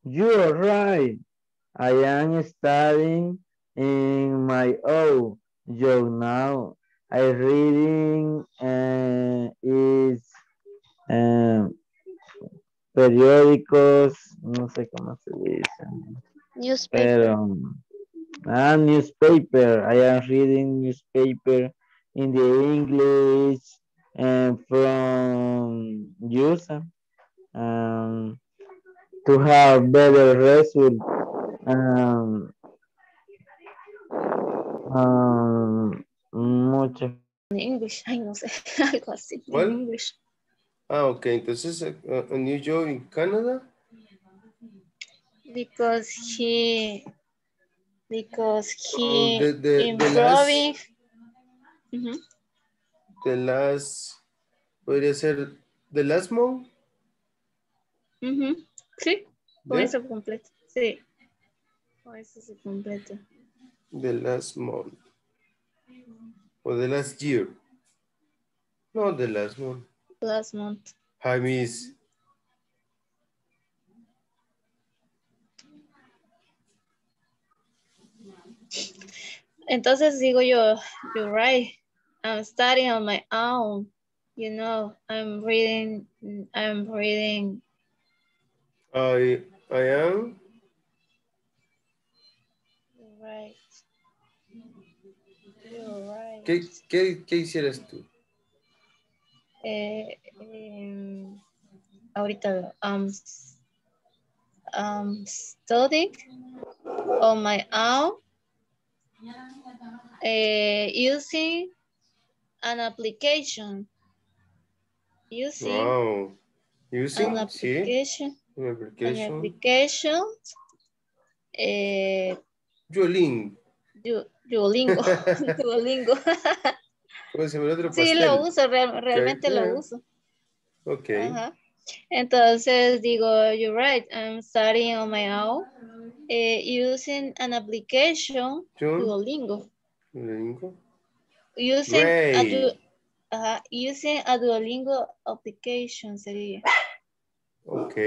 You're right. I am studying in my own job now. I reading uh, is um, periódicos, no sé cómo se dice. Newspaper. Pero, ah, newspaper. I am reading newspaper in the English and from user um, to have better result. Um, um, mucho. En English, ay, no sé, algo así. en ¿Cuál? English. Ah, ok. Entonces, a, a new job in Canada. Because he, because Oh, he the- the- the improving. Ujú. The last, podría ser the last month. Ujú. Sí, con ¿Ya? eso completo. Sí. Con eso se completa. The last month. O the last year. Not the last month. Last month. Hi, miss. Entonces digo yo, you're right. I'm studying on my own. You know, I'm reading, I'm reading. I, I am. Right. ¿Qué, qué, qué hicieras tú? Eh, em, ahorita s- I'm studying on my own eh, using an application. Using Wow. Using, an sí. application. An An application. application. Eh. Du- Duolingo. Duolingo. ¿Cómo se llama el otro Sí, lo uso, real- realmente lo uso. Ok. Ajá. Entonces digo, you're right, I'm studying on my own eh, using an application, Duolingo. Duolingo. Using a, du- ajá, using a Duolingo application sería. Ok.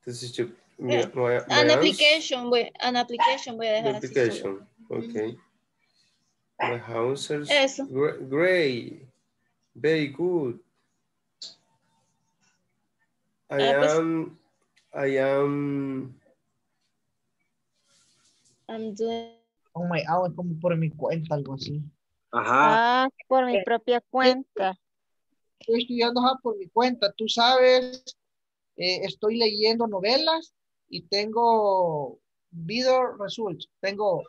Entonces yo... mi- Eh, my- my An application, voy, an application voy a dejar así solo. Application. Ok. My houses. Eso. gre- Great. Very good. I Ah, pues. am... I am... I'm doing On my own, es como por mi cuenta, algo así. Ah, por mi propia cuenta. Estoy estudiando ajá, por mi cuenta. Tú sabes, eh, estoy leyendo novelas y tengo video results. Tengo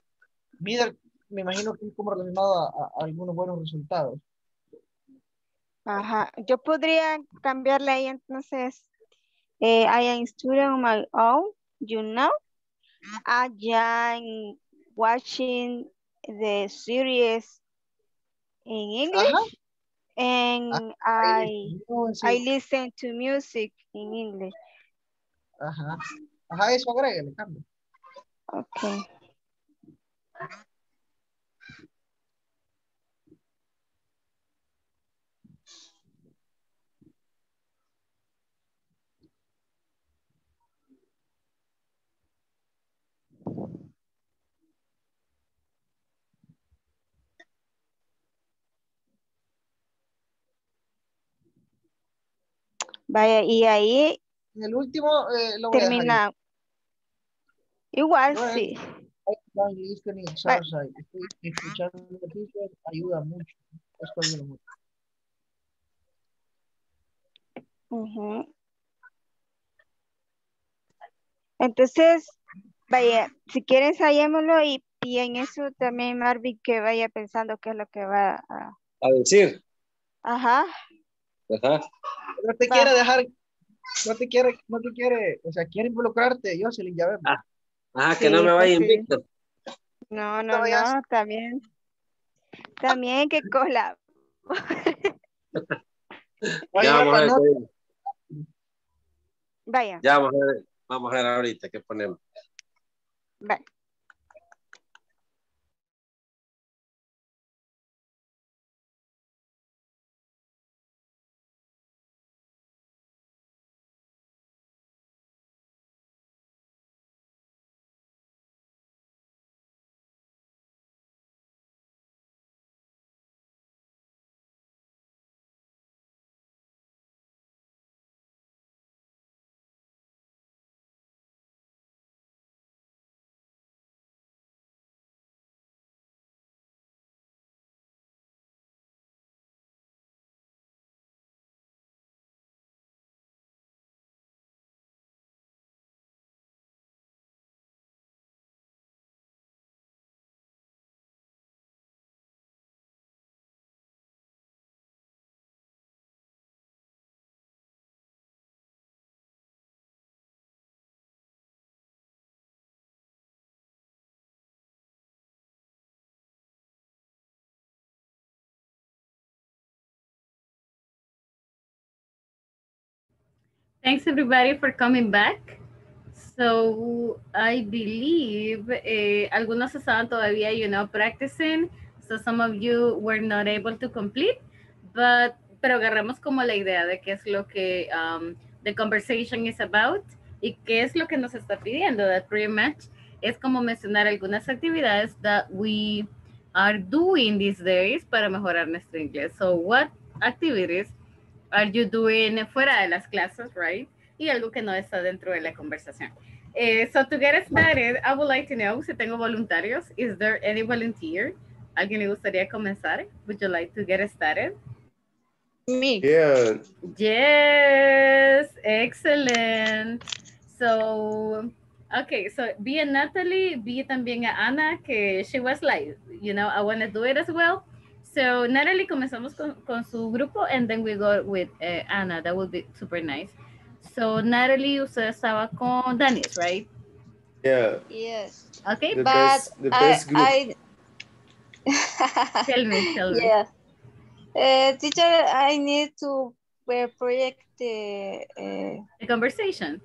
video, me imagino que es como relacionado a, a- algunos buenos resultados. Ajá, yo podría cambiarle ahí entonces. eh, I am student on my own, you know. I am watching the series in English. Ajá. And ahí I, sí. I listen to music in English. Ajá. Ajá, eso agrégale, cambio. Okay. Vaya, y ahí En el último eh, lo termina. Igual, No, sí. Listening. Estoy escuchando el teacher, ayuda mucho. Esto ayuda mucho. Entonces, vaya, si quieren ensayémoslo y, y en eso también Marvin que vaya pensando qué es lo que va a... A decir. Ajá. Ajá. No te Va. quiere dejar, no te quiere, no te quiere, o sea, quiere involucrarte, Jocelyn, ya vemos. Ah, Ajá, que Sí, no me vaya sí. invicto. No, No no, vayas. no, también. También que cola. Ya vamos a ver. Vaya, Ya vamos a ver. Vamos a ver ahorita qué ponemos. vaya. Thanks everybody for coming back. So I believe eh, algunos estaban todavía, you know, practicing. So some of you were not able to complete, but pero agarramos como la idea de qué es lo que um, the conversation is about y qué es lo que nos está pidiendo. That pretty much es como mencionar algunas actividades that we are doing these days para mejorar nuestro inglés. So what activities are you doing fuera de las clases, right? Y algo que no está dentro de la conversación. Eh, so to get started, I would like to know si tengo voluntarios. Is there any volunteer? ¿Alguien le gustaría comenzar? Would you like to get started? Me. Yeah, Yes, excellent. So, okay, so be a Natalie, be también a Ana, que she was like, you know, I want to do it as well. So, Natalie, comenzamos con, con su grupo and then we go with uh, Ana. That would be super nice. So, Natalie, usted estaba con Danis, right? yeah. Yes. Okay, The but best, the I, best group. I tell me, tell me. yeah. Uh, teacher, I need to uh, project the uh, The conversation.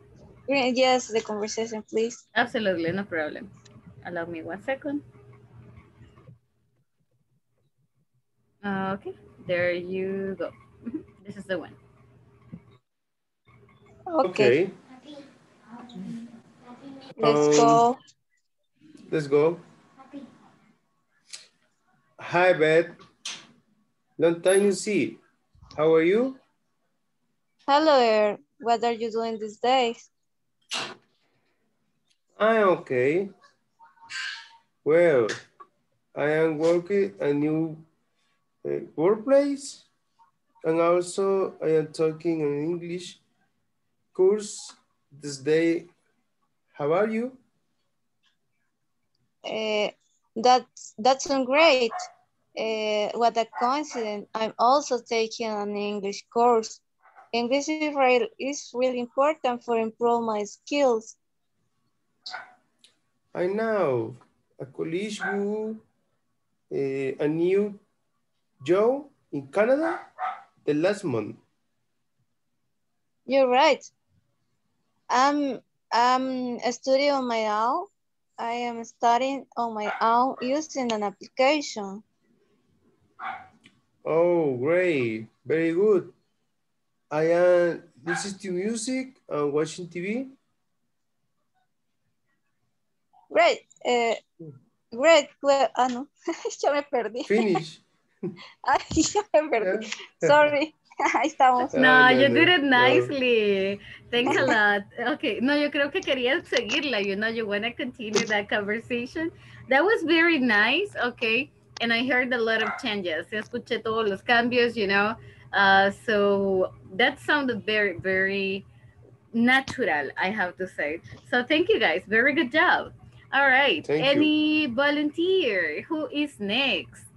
yes the conversation, please. Absolutely, no problem. Allow me one second. Uh, okay, there you go. Mhm, This is the one. Okay. Let's Um, go. Let's go. Hi, Beth. Long time you see. How are you? Hello, there. What are you doing these days? I'm okay. Well, I am working a new workplace, and also I am talking an English course this day. How are you? Uh, that's that's great. Uh, what a coincidence. I'm also taking an English course. English is really, is really important for improve my skills. I know a colleague who uh, a new job in Canada the last month. You're right. I'm, I'm studying on my own. I am studying on my own using an application. Oh, great. Very good. I am listening to music and watching TV. Great. Uh, great. Well, ah, no. ya me perdí. Finish. Ay, ya me perdí. Sorry. Ahí estamos. No, no, you no, did it no. nicely. Thanks a lot. Okay, no, yo creo que quería seguirla, you know, you want to continue that conversation. That was very nice, okay. And I heard a lot of changes. Yo escuché todos los cambios, you know. Uh, so that sounded very, very natural, I have to say. So thank you guys. Very good job. All right. Thank you. Any volunteer? Who is next?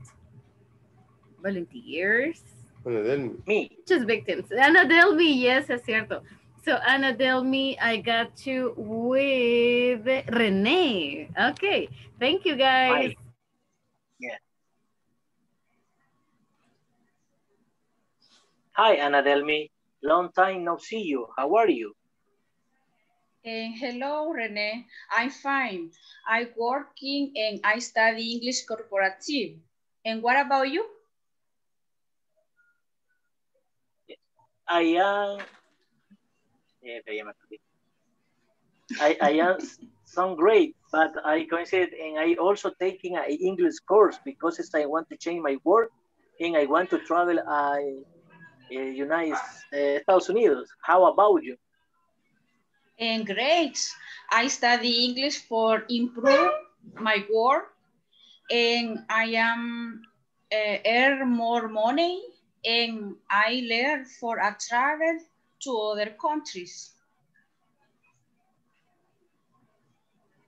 Volunteers? Bueno, del- Me. just victims. Ana Delmi, yes, es cierto. So Ana Delmi, I got you with Renee. Okay, thank you guys. Hi. Yeah. Hi, Anna Delmi. Long time no see you. How are you? Eh, hello, Rene. I'm fine. I'm working and I study English corporative. And what about you? I am. Eh. I, I am some great, but I consider and I also taking an English course because I want to change my work and I want to travel uh, uh, United uh, Estados Unidos. How about you? And great. I study English for improve my work and I am uh, earn more money and I learn for a travel to other countries.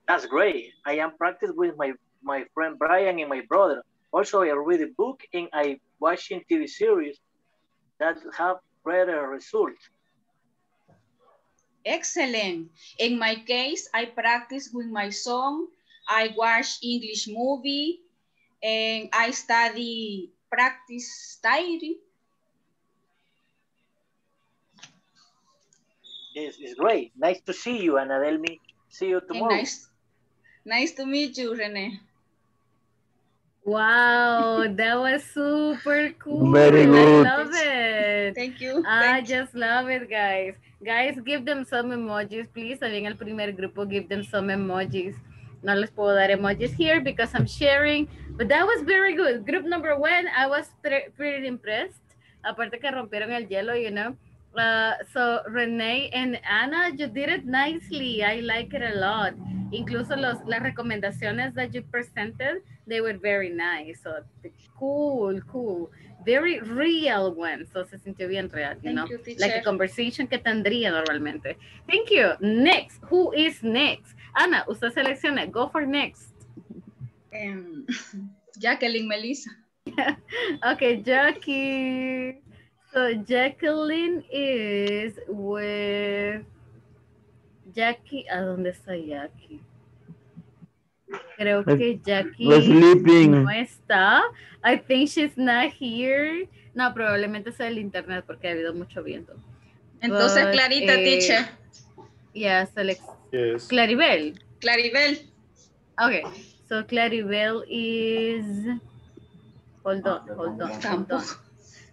That's great. I am practice with my, my friend Brian and my brother. Also, I read a book and I watching TV series that have better results. Excellent. In my case, I practice with my son. I watch English movie and I study practice diary. Yes, it's great. Nice to see you, Anna Delmi. See you And tomorrow. nice, nice to meet you, Rene. Wow, that was super cool. Very good. I love it. Thank you. I Thank you. just love it, guys. Guys, give them some emojis, please. También el primer grupo, give them some emojis. No les puedo dar emojis here because I'm sharing, but that was very good. Group number one, I was pre- pretty impressed. Aparte que rompieron el hielo, you know. Uh, so Renee and Anna, you did it nicely. I like it a lot. Incluso los, las recomendaciones that you presented, they were very nice. So cool, cool. Very real one. So se sintió bien real, you Thank know. you, like a conversation que tendría normalmente. Thank you. Next. Who is next? Ana, usted selecciona. Go for next. Em, Jacqueline Melissa. Okay, Jackie. So Jacqueline is with Jackie. ¿A dónde está Jackie? Creo que Jackie was sleeping. no está. I think she's not here. No, probablemente sea el internet porque ha habido mucho viento. Entonces, But, Clarita, eh, teacher. Yeah, select. Yes. Claribel. Claribel. Okay, so Claribel is. Hold on, hold on, hold on.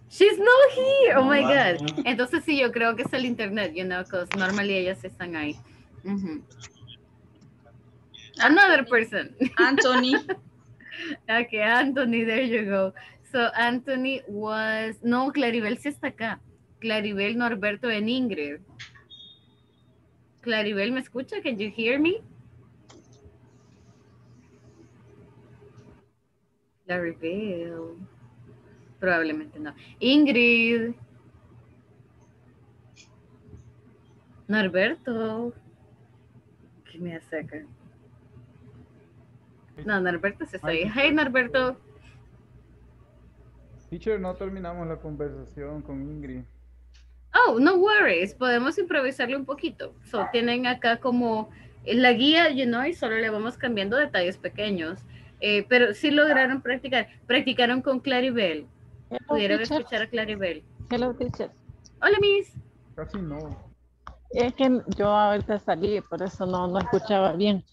She's not here. Oh my God. Entonces sí, yo creo que es el internet, you know, because normally ellas están ahí. Another person. Anthony. Okay, Anthony, there you go. So Anthony was. No, Claribel sí está acá. Claribel, Norberto, and Ingrid. Claribel, ¿me escucha? Can you hear me? Claribel. Probablemente no. Ingrid. Norberto. ¿Qué me hace acá? No, Norberto se está ahí. Hey, Norberto. Teacher, no terminamos la conversación con Ingrid. Oh, no worries, podemos improvisarle un poquito. So, tienen acá como la guía, you know, y solo le vamos cambiando detalles pequeños. Eh, pero sí lograron practicar. Practicaron con Claribel. Pudieron teacher. escuchar a Claribel. Hello, teacher. Hola, Miss. Casi no. Es que yo ahorita salí, por eso no, no escuchaba bien.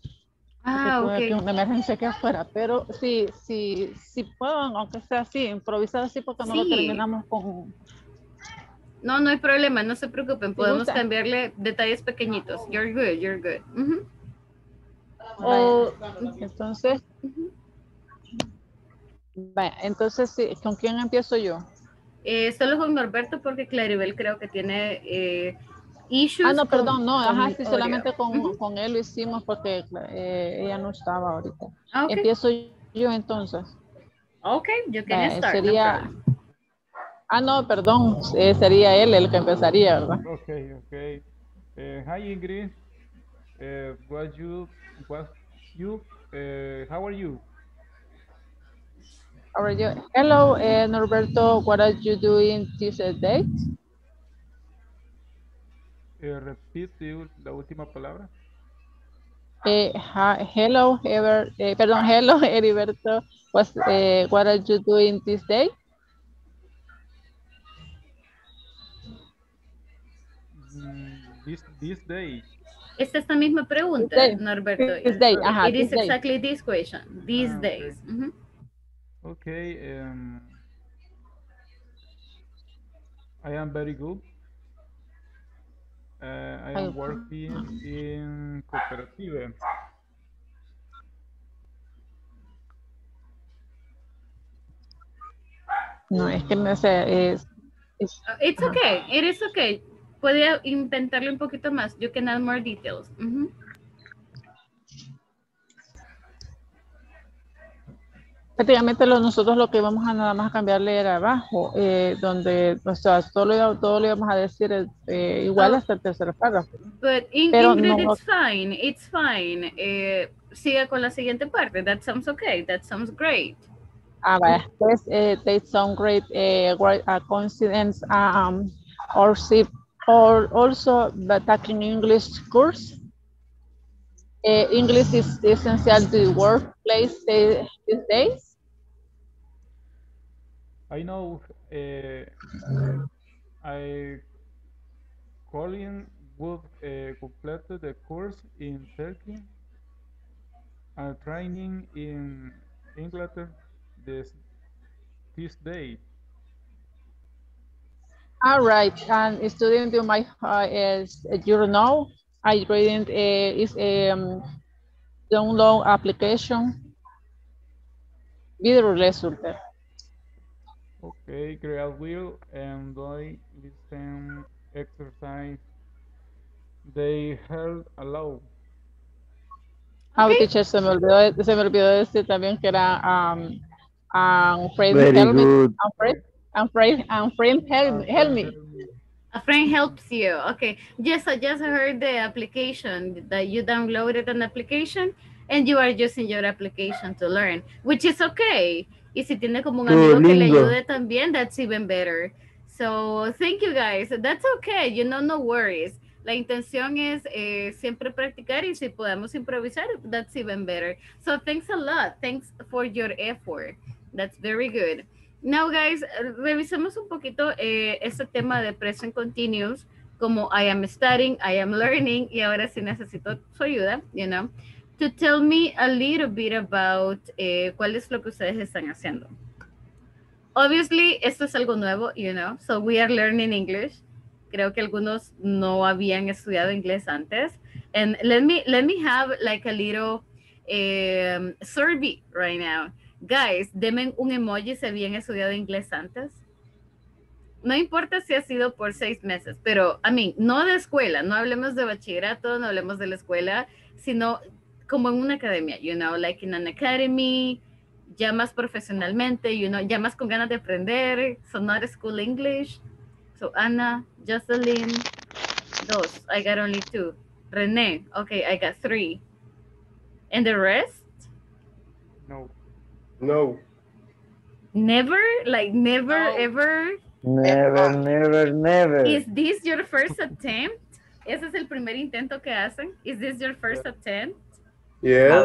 Ah, tuve ok. que una emergencia aquí afuera, pero sí, sí, sí puedo, aunque sea así, improvisar así porque no lo Sí. terminamos con... No, no hay problema, no se preocupen. Podemos gusta. cambiarle detalles pequeñitos. You're good, you're good. Ujú. O- Entonces, vaya, entonces, sí, ¿con quién empiezo yo? Eh, solo con Norberto porque Claribel creo que tiene eh, issues. Ah, no, con- perdón, no, con ajá, sí, solamente con, con él lo hicimos porque eh, ella no estaba ahorita. Ah, ok. Empiezo yo entonces. Ok, Vaya, start. no sería... problem. ah, no, perdón, eh, sería él el que empezaría, ¿verdad? Okay, okay. Uh, hi Ingrid. Uh, what you, what you, uh, how are you? How are you? Hello, eh, Norberto, what are you doing this day? Uh, repeat the- la última palabra. Eh, hello, Ever, eh, perdón, hello, Heriberto, What's, eh, what are you doing this day? Mm, this, this day. Esta es la misma pregunta, This. Norberto. This day, ajá, It is this day. exactly this question. These Ah, days. Ujú. Okay. Um, I am very good. Uh, I am working in cooperative. No, es que no sé, es, es- It's ajá. okay. It is okay. Puede inventarle un poquito más. You can add more details. Ujú. Prácticamente lo- nosotros lo que vamos a nada más a cambiarle era abajo, eh, donde, o sea, todo lo, todo lo íbamos a decir eh, igual Oh. hasta el tercer párrafo. But in, Pero Ingrid, no- it's fine. It's fine. Eh, siga con la siguiente parte. That sounds okay. That sounds great. Ah, vaya. Pues, eh, they sound great, eh, great uh, coincidence, um, or si, or also the taking English course. Eh, English is essential to the workplace eh, these days. I know uh, I Colin would uh, complete the course in Turkey and training in England this this day. All right, and student in my uh, you know, I reading uh, is a um, download application. Video resulta. Okay, create wheel and I listen exercise. They held allow. Ah, teacher, se me olvidó, se me olvidó decir también que era um, um, friend Very help me, good. um, friend, um, friend, um, friend help, help me. A friend helps you. Okay. Yes, I just heard the application that you downloaded an application and you are using your application to learn, which is okay. Y si tiene como un amigo que le ayude también, that's even better. So, thank you guys. That's okay. You know, no worries. La intención es eh, siempre practicar y si podemos improvisar, that's even better. So, thanks a lot. Thanks for your effort. That's very good. Now, guys, revisemos un poquito eh, este tema de present continuous, como I am studying, I am learning, y ahora sí necesito su ayuda, you know, to tell me a little bit about eh, cuál es lo que ustedes están haciendo. Obviously, esto es algo nuevo, you know, so we are learning English. Creo que algunos no habían estudiado inglés antes. And let me, let me have like a little um, survey right now. Guys, denme un emoji si habían estudiado inglés antes. No importa si ha sido por seis meses, pero, I mean, no de escuela, no hablemos de bachillerato, no hablemos de la escuela, sino como en una academia, you know, like in an academy, ya más profesionalmente, you know, ya más con ganas de aprender, so not school English. So Anna, Jocelyn, dos, I got only two. René, okay, I got three. And the rest? No. No. Never, like never, No. ever. Never, never, never. Is this your first attempt? Ese es el primer intento que hacen. Is this your first attempt? Yeah.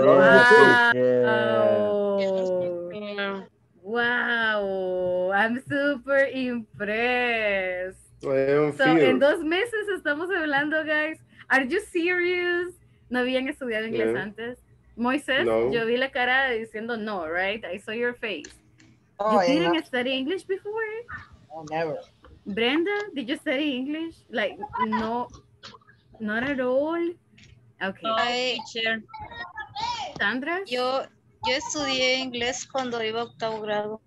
Wow. Wow. I'm super impressed. So, en dos meses estamos hablando, guys. Are you serious? ¿No habían estudiado inglés antes? Moisés, No. yo vi la cara diciendo no, right? I saw your face. No, you didn't study English before? no, never. Brenda, did you study English? Like, no, not at all. Okay. Ay, Sandra? yo, yo estudié inglés cuando iba a octavo grado.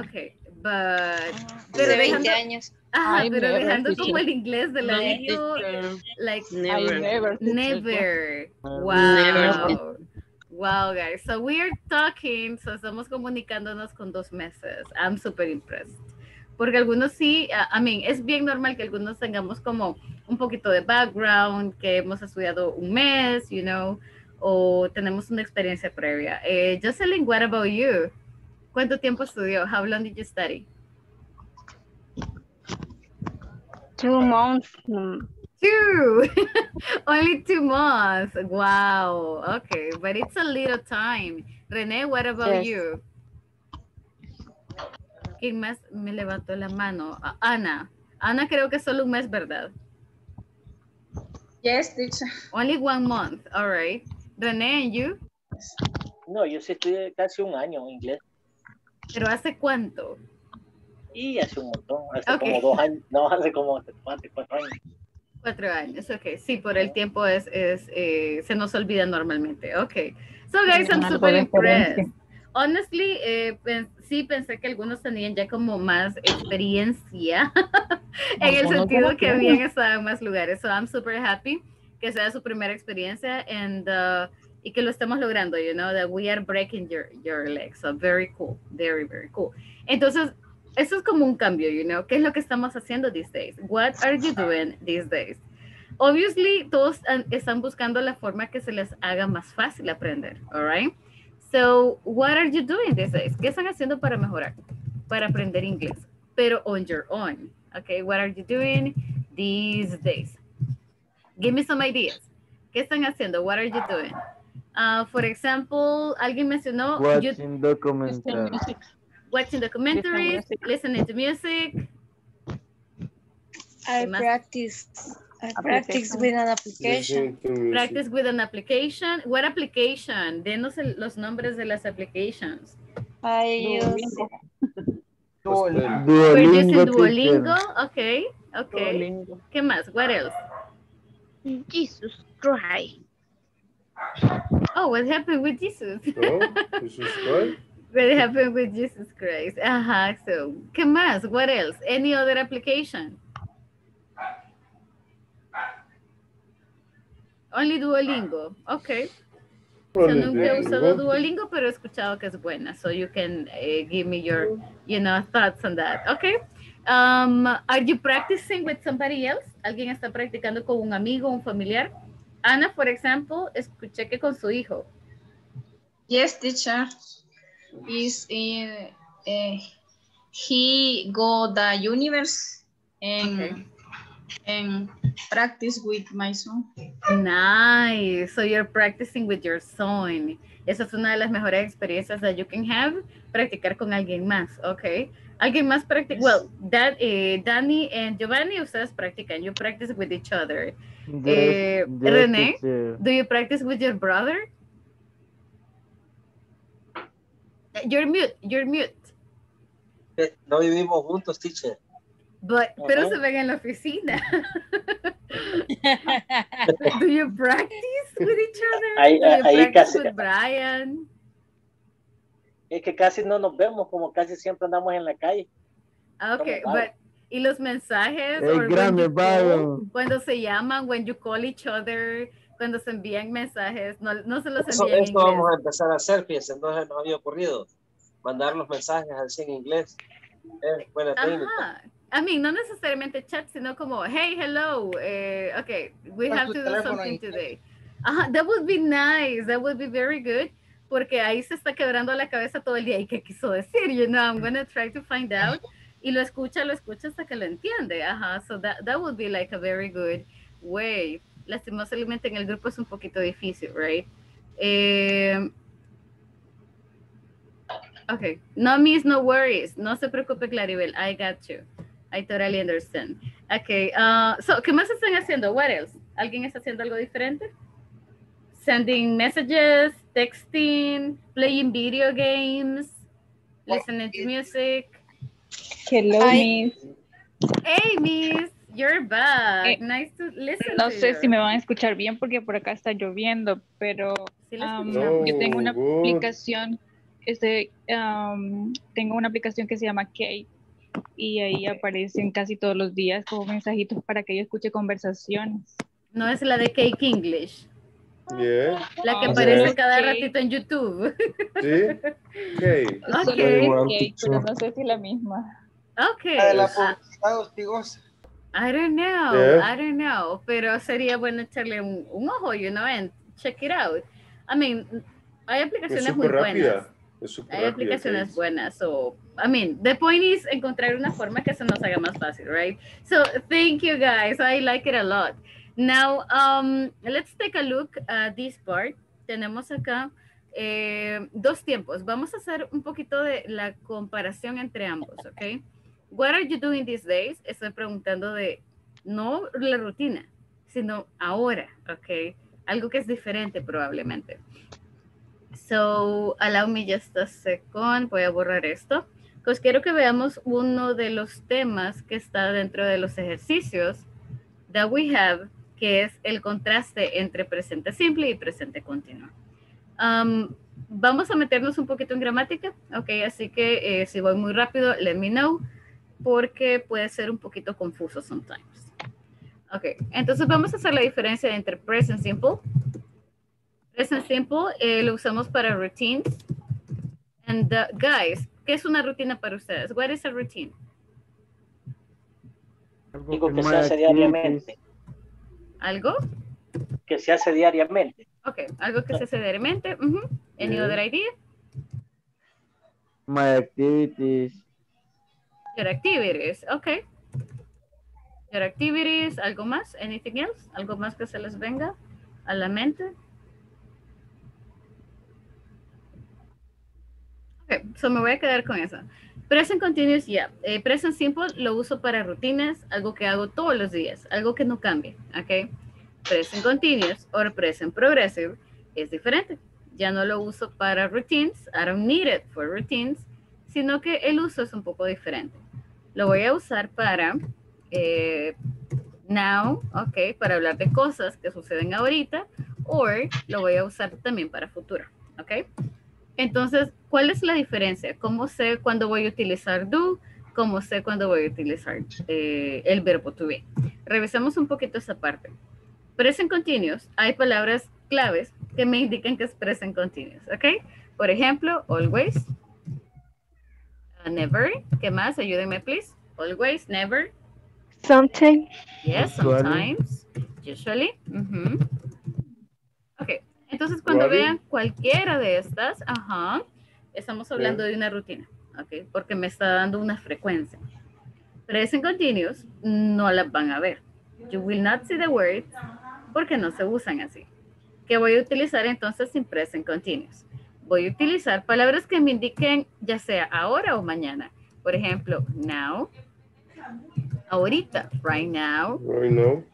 Okay, but... Hace 20 dejando- años. Ajá, I pero never dejando teacher. como el inglés de la No, like, never. Never. Never. Wow. Wow, guys. So we are talking, so estamos comunicándonos con dos meses. I'm super impressed. Porque algunos sí, uh, I mean, es bien normal que algunos tengamos como un poquito de background, que hemos estudiado un mes, you know, o tenemos una experiencia previa. Eh, Jocelyn, what about you? ¿Cuánto tiempo estudió? How long did you study? Two months. Two. Only two months. Wow. Okay, but it's a little time. René, what about Yes. you? ¿Quién más me levantó la mano? Ana. Ana creo que solo un mes, ¿verdad? Yes, teacher. Only one month. All right. René, and you? No, yo sí estudié casi un año en inglés. ¿Pero hace cuánto? Y hace un montón, hace como dos años, no, hace como cuatro, cuatro años. Cuatro años, ok. Sí, por el tiempo es, es eh, se nos olvida normalmente. Ok. So guys, I'm super impressed. Honestly, eh, sí pensé que algunos tenían ya como más experiencia en el sentido que habían estado en más lugares. So I'm super happy que sea su primera experiencia and, uh, y que lo estemos logrando, you know, that we are breaking your, your legs. So very cool, very, very cool. Entonces, eso es como un cambio, you know, ¿qué es lo que estamos haciendo these days? What are you doing these days? Obviously, todos están buscando la forma que se les haga más fácil aprender, all right? So, what are you doing these days? ¿Qué están haciendo para mejorar? Para aprender inglés, pero on your own, okay? What are you doing these days? Give me some ideas. ¿Qué están haciendo? What are you doing? Uh, for example, alguien mencionó you- Watching documentary. watching documentaries, listening to music. I ¿Qué más? practice, I practice with an application. Listen to music. Practice with an application. What application? Denos el- los nombres de las applications. I use We're using Duolingo, Duolingo. teacher. Okay, okay. ¿Qué más? What else? Jesus Christ. Oh, what happened with Jesus? No, this is what happened with Jesus Christ? Ajá, so, ¿qué más? What else? Any other application? Only Duolingo. Okay. So, nunca he usado Duolingo. Pero he escuchado que es buena. So you can eh, give me your, you know, thoughts on that. Okay. Um, are you practicing with somebody else? ¿Alguien está practicando con un amigo, un familiar? Ana, por ejemplo, escuché que con su hijo. Yes, teacher. Is in uh, he go the universe and and practice with my son. Nice. So you're practicing with your son. Esa es una de las mejores experiencias that you can have. Practicar con alguien más. Okay. Alguien más practica. Well, that, eh, Danny and Giovanni, ustedes practican. You practice with each other. Eh, Yes, yes, René, teacher. do you practice with your brother? You're mute. You're mute. No vivimos juntos, teacher. But, pero Ajá. se ven en la oficina. do you practice with each other? Ahí- do you ahí practice casi- with Brian? Es que casi no nos vemos, como casi siempre andamos en la calle. Ah, Okay, but y los mensajes when grande call, cuando se llaman, when you call each other, cuando se envían mensajes, no, no se los Eso, envían en esto vamos a empezar a hacer, fíjense, no se nos había ocurrido. Mandar los mensajes así en inglés. Es buena técnica. I mean, no necesariamente chat, sino como, hey, hello, eh, okay, we have to do something today. Ajá, that would be nice. That would be very good. porque ahí se está quebrando la cabeza todo el día. ¿Y qué quiso decir? You know, I'm gonna try to find out. Y lo escucha, lo escucha hasta que lo entiende. Ajá, so that, that would be like a very good way. Lastimosamente en el grupo es un poquito difícil, right? Eh, ok, no miss, no worries. No se preocupe, Claribel. I got you. I totally understand. Ok, uh, so, ¿qué más están haciendo? What else? ¿Alguien está haciendo algo diferente? Sending messages, texting, playing video games, listening to music. Hello, Hi. Miss. Hey, Miss, you're back. Eh, nice to listen No to sé you. si me van a escuchar bien porque por acá está lloviendo, pero Sí um, yo tengo una good. aplicación, este, um, tengo una aplicación que se llama Kate y ahí aparecen casi todos los días como mensajitos para que yo escuche conversaciones. No es la de Cake English, Yeah. la que Ah, aparece cada ratito en YouTube. ¿Sí? Okay. Solo Ok. que es Igual, Kate, pero no sé si es la misma. Okay. La de la ah, publicidad hostigosa. I don't know, Yeah. I don't know, pero sería bueno echarle un, un ojo, you know, and check it out. I mean, hay Es aplicaciones muy súper buenas. Es Hay aplicaciones Kate. buenas. So, I mean, the point is encontrar una forma que se nos haga más fácil, right? So, thank you guys. I like it a lot. Now, um, let's take a look at this part. Tenemos acá eh, dos tiempos. Vamos a hacer un poquito de la comparación entre ambos, ¿ok? What are you doing these days? Estoy preguntando de no la rutina, sino ahora, ¿ok? Algo que es diferente probablemente. So, allow me just a second. Voy a borrar esto. Pues quiero que veamos uno de los temas que está dentro de los ejercicios that we have, que es el contraste entre presente simple y presente continuo. Um, vamos a meternos un poquito en gramática, ok, así que eh, si voy muy rápido, let me know, porque puede ser un poquito confuso sometimes. Ok, entonces vamos a hacer la diferencia entre present simple. Present simple eh, lo usamos para routines. And uh, guys, ¿qué es una rutina para ustedes? What is a routine? Digo que se My hace diariamente. ¿Algo? Que se hace diariamente. Ok, algo que se hace diariamente. ujú. Any Yeah. other idea? My activities. Your activities, ok. Your activities, ¿algo más? Anything else? ¿Algo más que se les venga a la mente? Ok, so me voy a quedar con eso. Present continuous, ya. Eh, present simple lo uso para rutinas, algo que hago todos los días, algo que no cambie, ok. Present continuous or present progressive es diferente. Ya no lo uso para routines, I don't need it for routines, sino que el uso es un poco diferente. Lo voy a usar para eh, now, ok, para hablar de cosas que suceden ahorita, o lo voy a usar también para futuro, ok. Entonces, ¿cuál es la diferencia? ¿Cómo sé cuándo voy a utilizar do? ¿Cómo sé cuándo voy a utilizar eh, el verbo to be? Revisemos un poquito esa parte. Present continuous, hay palabras claves que me indican que es present continuous, ¿ok? Por ejemplo, always, uh, never, ¿qué más? Ayúdenme, please. Always, never, Sometimes. yes, Usually. sometimes, usually. Ok, entonces cuando vean cualquiera de estas, ajá, estamos hablando de una rutina, ok, porque me está dando una frecuencia. Present continuous no las van a ver. You will not see the words porque no se usan así. ¿Qué voy a utilizar entonces sin present continuous? Voy a utilizar palabras que me indiquen ya sea ahora o mañana. Por ejemplo, now, ahorita, right now, Right now.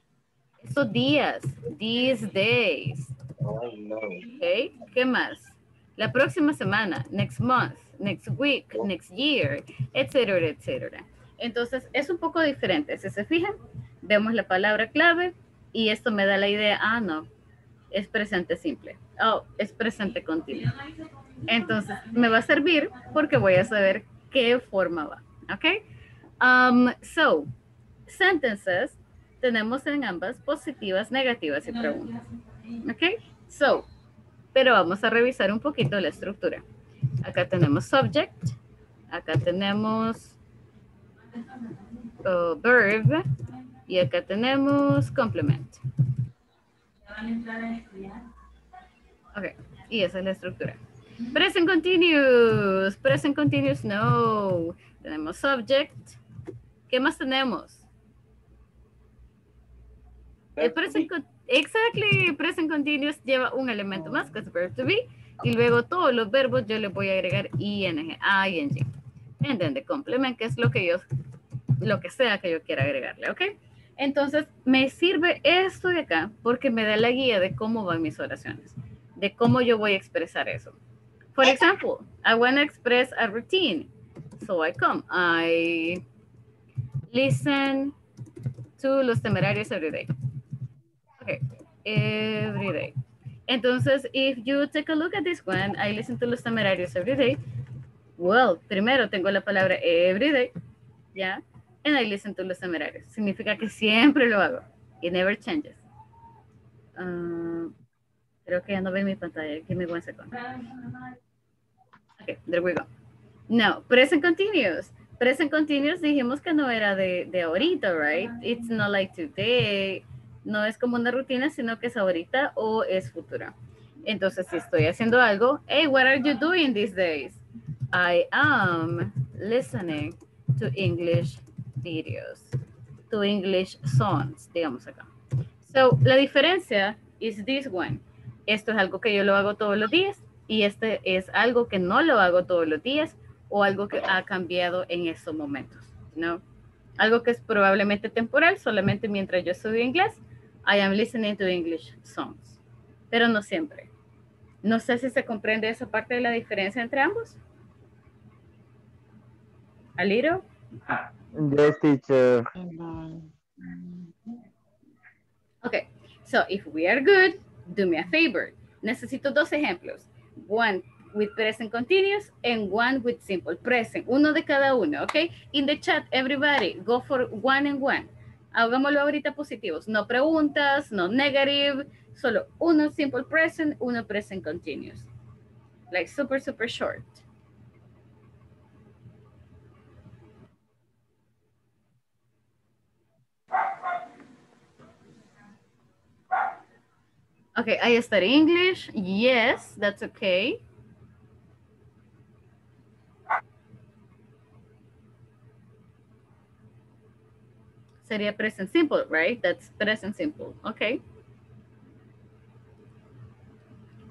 estos días, these days. Okay, ¿qué más? La próxima semana, next month, next week, next year, etcétera, etcétera. Entonces, es un poco diferente. Si se fijan, vemos la palabra clave y esto me da la idea, ah, no, es presente simple. Oh, es presente continuo. Entonces, me va a servir porque voy a saber qué forma va. ¿Ok? Um, so, sentences tenemos en ambas positivas, negativas y preguntas. ¿Ok? So, pero vamos a revisar un poquito la estructura. Acá tenemos subject, acá tenemos uh, verb y acá tenemos complement. Ok, y esa es la estructura. Present continuous. Present continuous, no. Tenemos subject. ¿Qué más tenemos? El present, con- exactly, present continuous lleva un elemento más que es verb to be y luego todos los verbos yo le voy a agregar ing, ing. And then the complement, que es lo que yo, lo que sea que yo quiera agregarle, ¿ok? Entonces, me sirve esto de acá porque me da la guía de cómo van mis oraciones, de cómo yo voy a expresar eso. For example, I want to express a routine. So I come, I listen to los temerarios every day. Every day. Entonces, if you take a look at this one, I listen to los temerarios every day. Well, primero tengo la palabra every day, ¿ya? And I listen to los temerarios. Significa que siempre lo hago. It never changes. Ah, creo que ya no ve mi pantalla. Give me one second. Okay, there we go. No, present continuous. Present continuous dijimos que no era de, de ahorita, right? It's not like today. No es como una rutina, sino que es ahorita o es futura. Entonces, si estoy haciendo algo, hey, what are you doing these days? I am listening to English videos, to English songs, digamos acá. So, la diferencia is this one. Esto es algo que yo lo hago todos los días y este es algo que no lo hago todos los días o algo que ha cambiado en estos momentos, ¿no? Algo que es probablemente temporal, solamente mientras yo estudio inglés, I am listening to English songs, pero no siempre. No sé si se comprende esa parte de la diferencia entre ambos. A little? Yes, teacher. Okay, so if we are good, do me a favor. Necesito dos ejemplos. One with present continuous and one with simple present. Uno de cada uno, okay? In the chat, everybody, go for one and one. Hagámoslo ahorita positivos. No preguntas, no negative, solo uno simple present, uno present continuous. Like super, super short. Okay, I study English. Yes, that's okay. Sería present simple, right? That's present simple. Okay.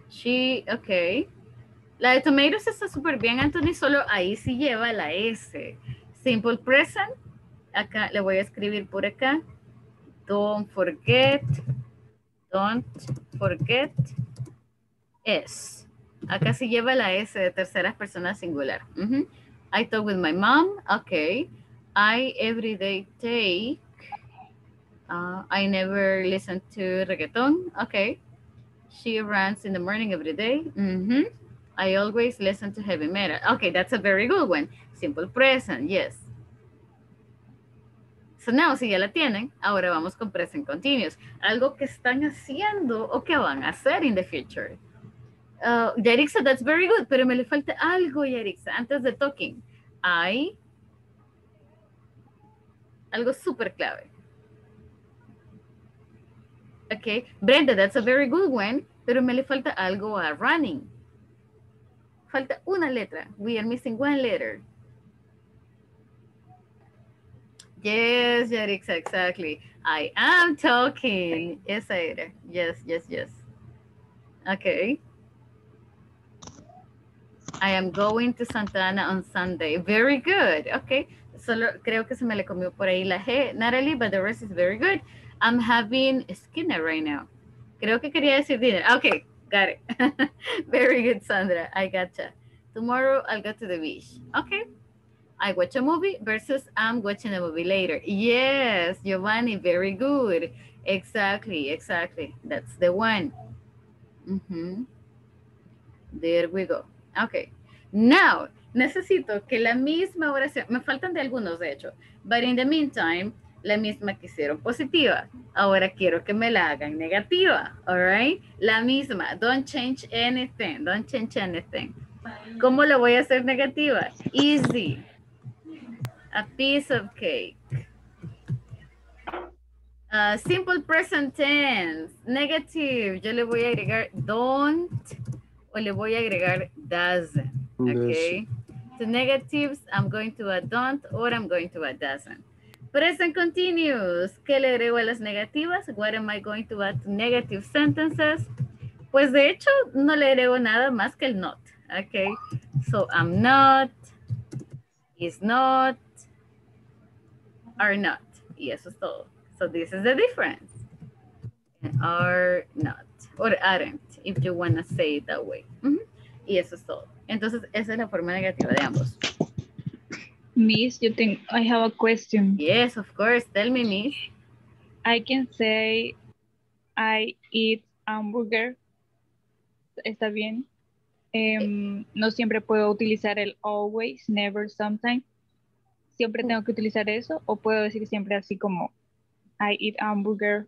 She, okay. La de tomatoes está súper bien, Anthony, solo ahí sí lleva la S. Simple present. Acá le voy a escribir por acá. Don't forget. Don't forget S. Acá sí lleva la S de terceras personas singular. I talk with my mom. Okay. I every day take. Uh, I never listen to reggaeton. Okay. She runs in the morning every day. Mhm. I always listen to heavy metal. Okay, that's a very good one. Simple present, yes. So now, si ya la tienen, ahora vamos con present continuous. Algo que están haciendo o que van a hacer in the future. Uh, Yarixa, that's very good, pero me le falta algo, Yarixa, antes de talking. I, algo súper clave. Okay, Brenda, that's a very good one, pero me le falta algo a running. Falta una letra. We are missing one letter. Yes, Yarixa, exactly. I am talking. Esa era. Yes, yes, yes. Okay. I am going to Santa Ana on Sunday. Very good. Okay. Solo creo que se me le comió por ahí la G, Natalie, but the rest is very good. I'm having Skinner right now. Creo que quería decir dinner. Okay, got it. very good, Sandra. I gotcha. Tomorrow I'll go to the beach. Okay. I watch a movie versus I'm watching a movie later. Yes, Giovanni, very good. Exactly, exactly. That's the one. Mhm. There we go. Okay. Now, necesito que la misma oración, me faltan de algunos de hecho, but in the meantime, la misma que hicieron positiva. Ahora quiero que me la hagan negativa, all right? La misma, don't change anything, don't change anything. ¿Cómo la voy a hacer negativa? Easy. A piece of cake. Uh, simple present tense. Negative. Yo le voy a agregar don't o le voy a agregar doesn't. Okay. To negatives, I'm going to add don't or I'm going to add doesn't. Present continuous. ¿Qué le agrego a las negativas? What am I going to add to negative sentences? Pues de hecho, no le agrego nada más que el not. Okay. So I'm not, is not, are not. Y eso es todo. So this is the difference. Are not. Or aren't, if you want to say it that way. Ujú. Y eso es todo. Entonces, esa es la forma negativa de ambos. Miss, you think I have a question. Yes, of course. Tell me, Miss. I can say I eat hamburger. ¿Está bien? Em, no siempre puedo utilizar el always, never, sometimes. ¿Siempre tengo que utilizar eso? ¿O puedo decir siempre así como I eat hamburger?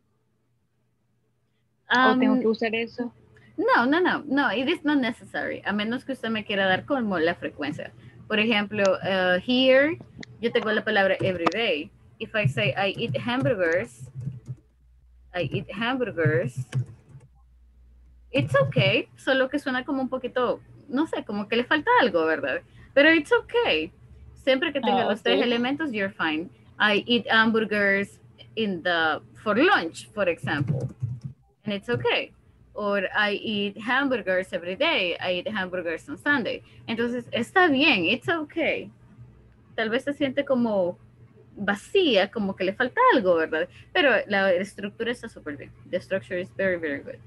¿O tengo Um, que usar eso? No, no, no, no, it is not necessary, a menos que usted me quiera dar como la frecuencia. Por ejemplo, uh, here, yo tengo la palabra every day. If I say I eat hamburgers, I eat hamburgers, it's okay, solo que suena como un poquito, no sé, como que le falta algo, ¿verdad? Pero it's okay. Siempre que tenga Ah, los tres ok. elementos, you're fine. I eat hamburgers in the, for lunch, for example. And it's okay. Or I eat hamburgers every day. I eat hamburgers on Sunday. Entonces, está bien, it's okay. Tal vez se siente como vacía, como que le falta algo, ¿verdad? Pero la estructura está súper bien. The structure is very, very good.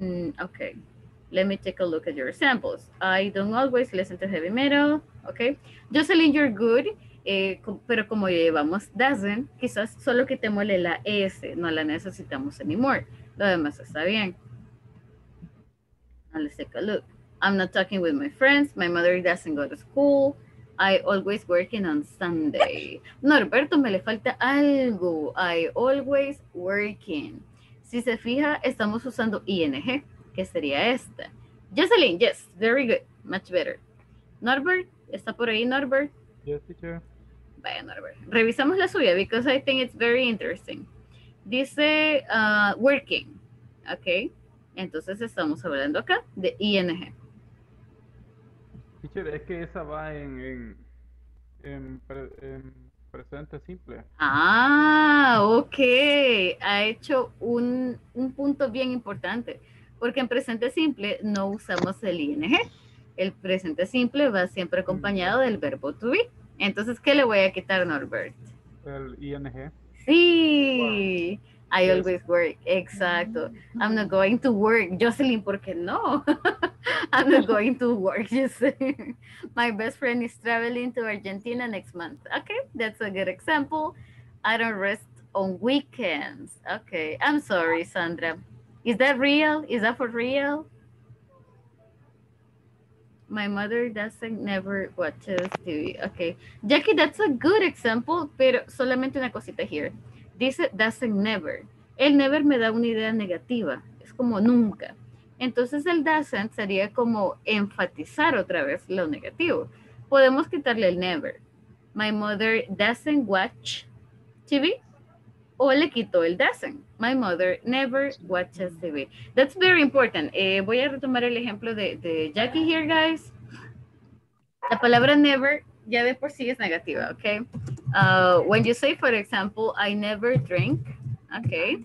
Mm, okay. Let me take a look at your examples. I don't always listen to heavy metal. Okay. Jocelyn, you're good. Eh, pero como llevamos doesn't, quizás solo quitémosle la S, no la necesitamos anymore. Lo demás está bien. Let's take a look. I'm not talking with my friends. My mother doesn't go to school. I always working on Sunday. Norberto, me le falta algo. I always working. Si se fija, estamos usando ing, que sería esta. Jocelyn, yes, very good, much better. Norbert, ¿está por ahí Norbert? Yes, teacher. Vaya Norbert. Revisamos la suya because I think it's very interesting. Dice uh, working, ¿ok? Entonces estamos hablando acá de ing. Es que esa va en, en, en, pre- en presente simple. Ah, ok. Ha hecho un, un punto bien importante, porque en presente simple no usamos el ing. El presente simple va siempre acompañado del verbo to be. Entonces, ¿qué le voy a quitar, Norbert? El ING. Sí, I always work. Exacto. I'm not going to work. Jocelyn, ¿por qué no? I'm not going to work, say. My best friend is traveling to Argentina next month. Okay, that's a good example. I don't rest on weekends. Okay, I'm sorry, Sandra. Is that real? Is that for real? My mother doesn't never watches TV. Okay. Jackie, that's a good example, pero solamente una cosita here. Dice doesn't never. El never me da una idea negativa. Es como nunca. Entonces el doesn't sería como enfatizar otra vez lo negativo. Podemos quitarle el never. My mother doesn't watch TV. O le quito el doesn't. My mother never watches TV. That's very important. Eh, voy a retomar el ejemplo de, Jackie here, guys. La palabra never ya de por sí es negativa, okay? Uh, when you say, for example, I never drink, okay,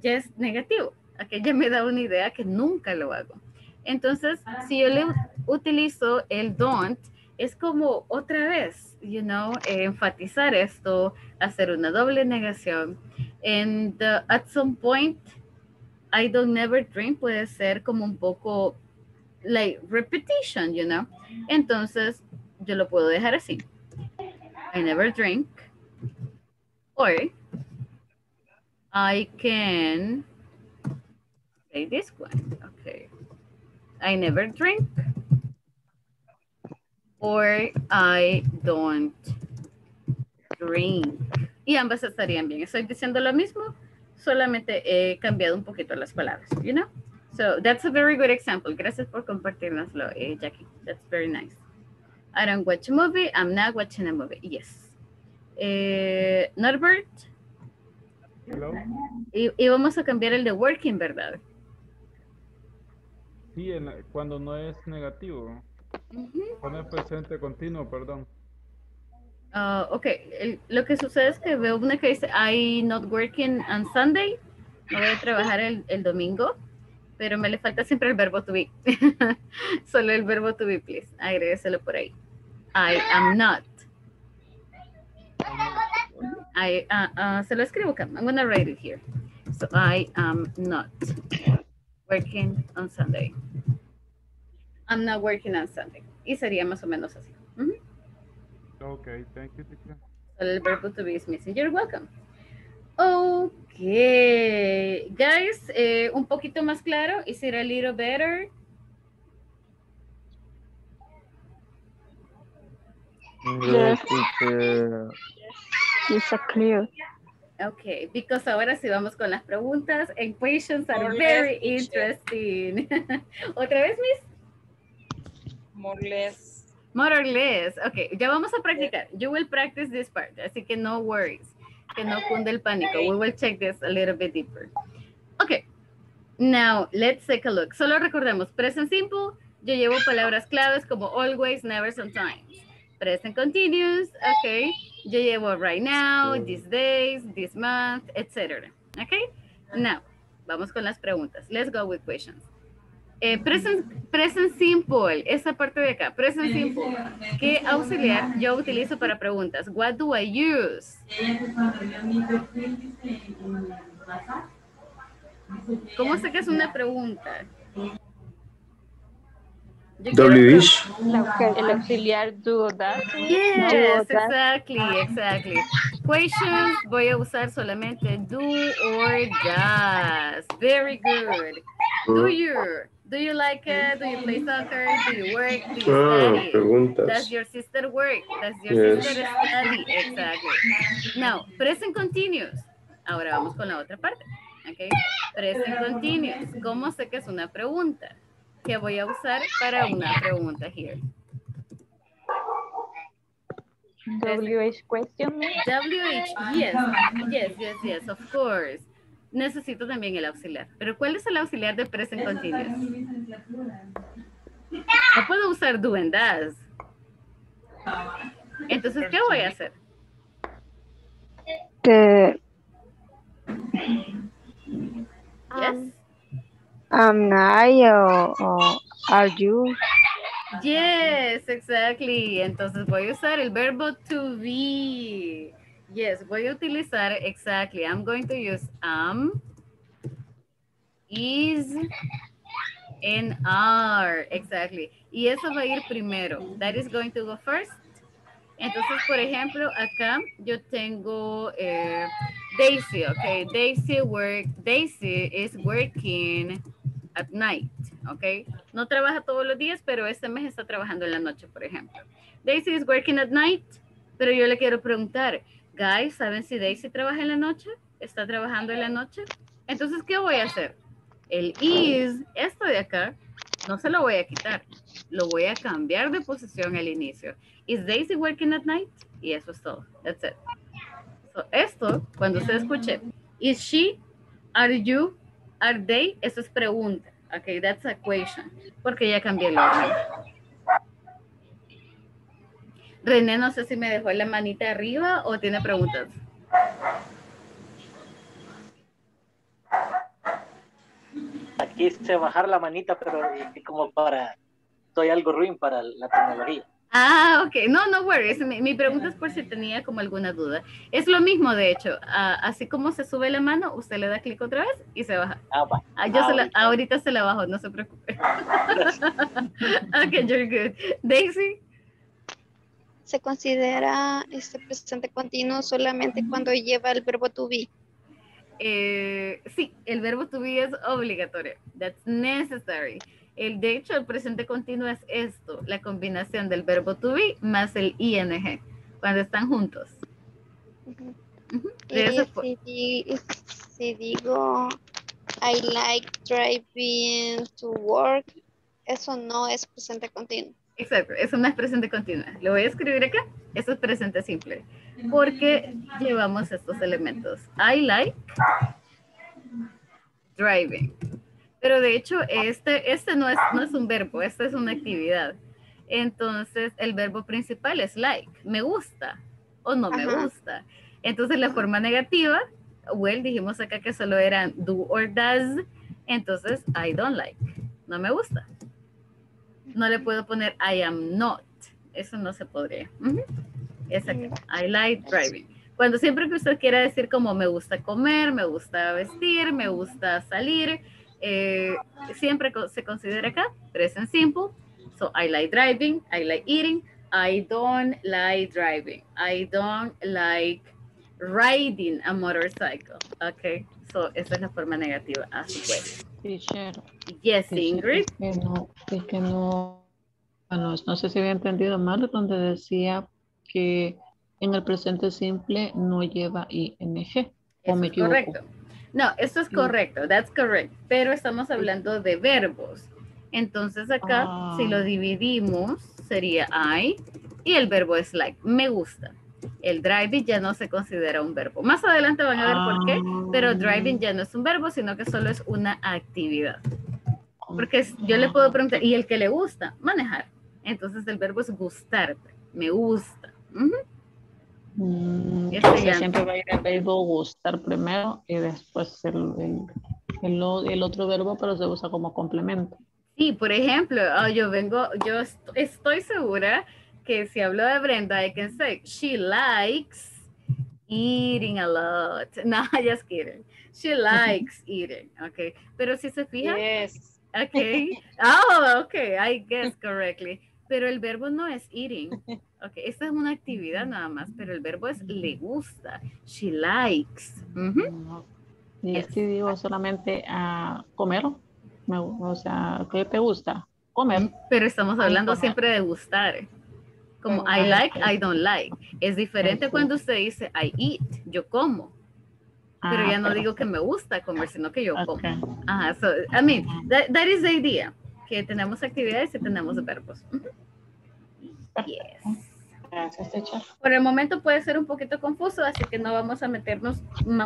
ya es negativo. Okay, ya me da una idea que nunca lo hago. Entonces, si yo le utilizo el don't, es como otra vez, you know, eh, enfatizar esto, hacer una doble negación. And uh, at some point, I don't never drink puede ser como un poco like repetition, you know. Entonces, yo lo puedo dejar así. I never drink. Or I can say this one. Okay. I never drink. Or I don't drink. Y ambas estarían bien. Estoy diciendo lo mismo, solamente he cambiado un poquito las palabras, you know? So that's a very good example. Gracias por compartirnoslo, eh, Jackie. That's very nice. I don't watch a movie. I'm not watching a movie. Yes. Eh, Norbert, Hello. y, y vamos a cambiar el de working, ¿verdad? Sí, en cuando no es negativo. Es presente continuo, perdón. Ah, ok, lo que sucede es que veo una que dice I not working on Sunday. No voy a trabajar el, el domingo, pero me le falta siempre el verbo to be. Solo el verbo to be, please. Agrégreselo por ahí. I am not. I, ah, ah, se lo escribo acá. I'm gonna write it here. So I am not working on Sunday. I'm not working on Sunday. Y sería más o menos así. Okay, thank you, teacher. El verbo to be is missing. You're welcome. Okay, guys, eh, un poquito más claro. Is it a little better? Yes, teacher. It's a clear. Okay, because ahora sí vamos con las preguntas. And questions are very interesting. Otra vez, Miss? More or less. More or less. Okay, ya vamos a practicar. You will practice this part, así que no worries. Que no cunde el pánico. We will check this a little bit deeper. Okay, now let's take a look. Solo recordemos, present simple, yo llevo palabras claves como always, never, sometimes. Present continuous, okay, yo llevo right now, these days, this month, etc. Okay, now, vamos con las preguntas. Let's go with questions. Eh, present, present simple, esa parte de acá, present simple. ¿Qué auxiliar yo utilizo para preguntas? What do I use? ¿Cómo sé que es una pregunta? WH. El auxiliar do that. Yes, Do that. exactly, exactly. Questions, voy a usar solamente do or does. Very good. Do you? Do you like it? Do you play soccer? Do you work? Do you Ah, study? preguntas. Does your sister work? Does your Yes. sister study? Exactly. Now, present continuous. Ahora vamos con la otra parte. Okay. Present continuous. ¿Cómo sé que es una pregunta? Que voy a usar para una pregunta here. WH question. WH, yes, yes, yes, yes, of course. Necesito también el auxiliar. Pero ¿cuál es el auxiliar de present continuous? No puedo usar do and does. Entonces, ¿qué voy a hacer? Que Yes. am I o, o are you? Yes, exactly. Entonces voy a usar el verbo to be. Yes, voy a utilizar exactly. I'm going to use am, is, and are. Exactly. Y eso va a ir primero. That is going to go first. Entonces, por ejemplo, acá yo tengo eh, Daisy, okay? Daisy work, Daisy is working at night, okay? No trabaja todos los días, pero este mes está trabajando en la noche, por ejemplo. Daisy is working at night, pero yo le quiero preguntar, guys, ¿saben si Daisy trabaja en la noche? ¿Está trabajando en la noche? Entonces, ¿qué voy a hacer? El is, esto de acá, no se lo voy a quitar. Lo voy a cambiar de posición al inicio. Is Daisy working at night? Y eso es todo. That's it. So, esto, cuando se escuche, is she, are you, are they, eso es pregunta. Okay, that's a question. Porque ya cambié el orden. René, no sé si me dejó la manita arriba o tiene preguntas. Aquí hice bajar la manita, pero como para, soy algo ruin para la tecnología. Ah, ok. No, no worries. Mi, mi pregunta es por si tenía como alguna duda. Es lo mismo, de hecho. Ah, así como se sube la mano, usted le da clic otra vez y se baja. Ah, va. Ah, yo Ah, se la- ahorita. ahorita se la bajo, no se preocupe. ok, you're good. Daisy, Se considera este presente continuo solamente cuando lleva el verbo to be. eh, sí, el verbo to be es obligatorio. That's necessary. El, de hecho, el presente continuo es esto, la combinación del verbo to be más el ing, cuando están juntos. Ujú. De Y eso fue- si, di- si digo I like driving to work, eso no es presente continuo. Exacto, eso no es presente continua. Lo voy a escribir acá. Eso es presente simple. Porque llevamos estos elementos. I like driving. Pero de hecho, este, este no, es, no es un verbo, esta es una actividad. Entonces, el verbo principal es like, me gusta o no me gusta. Entonces, la forma negativa, well, dijimos acá que solo eran do or does. Entonces, I don't like, no me gusta. No le puedo poner I am not, eso no se podría. Acá, I like driving. Cuando siempre que usted quiera decir como me gusta comer, me gusta vestir, me gusta salir, eh, siempre se considera acá present simple. So I like driving, I like eating, I don't like driving, I don't like riding a motorcycle. Okay, so esa es la forma negativa as well. Teacher. Yes, Teacher, Ingrid. Es que no, es que no, bueno, no sé si había entendido mal donde decía que en el presente simple no lleva ing. ¿O Eso me es equivoco? correcto. No, esto es correcto, that's correct, pero estamos hablando de verbos. Entonces acá, Ah. si lo dividimos, sería I y el verbo es like, me gusta. El driving ya no se considera un verbo. Más adelante van a ver por qué, pero driving ya no es un verbo, sino que solo es una actividad. Porque yo le puedo preguntar, ¿y el que le gusta? Manejar. Entonces el verbo es gustarte, me gusta. Ujú. Mm, Este o sea, ya- siempre va a ir el verbo gustar primero y después el, el, el o- el otro verbo, pero se usa como complemento. Sí, por ejemplo, ah, yo vengo, yo est- estoy segura que si hablo de Brenda, I can say, she likes eating a lot. No, just kidding. She likes eating, okay. Pero si se fija, Yes. okay. Oh, okay, I guess correctly. Pero el verbo no es eating. Okay, esta es una actividad nada más, pero el verbo es le gusta. She likes. Y aquí digo solamente a comer, me gu- o sea, ¿qué te gusta? Comer. Pero estamos hablando comer. siempre de gustar. Como I like. I don't like. Es diferente cuando usted dice I eat, yo como. Pero Ah, ya no pero- digo que me gusta comer, sino que yo Ok. como. Ajá, so, I mean, that, that is the idea. Que tenemos actividades y tenemos verbos. Yes. Gracias, teacher. Por el momento puede ser un poquito confuso, así que no vamos a meternos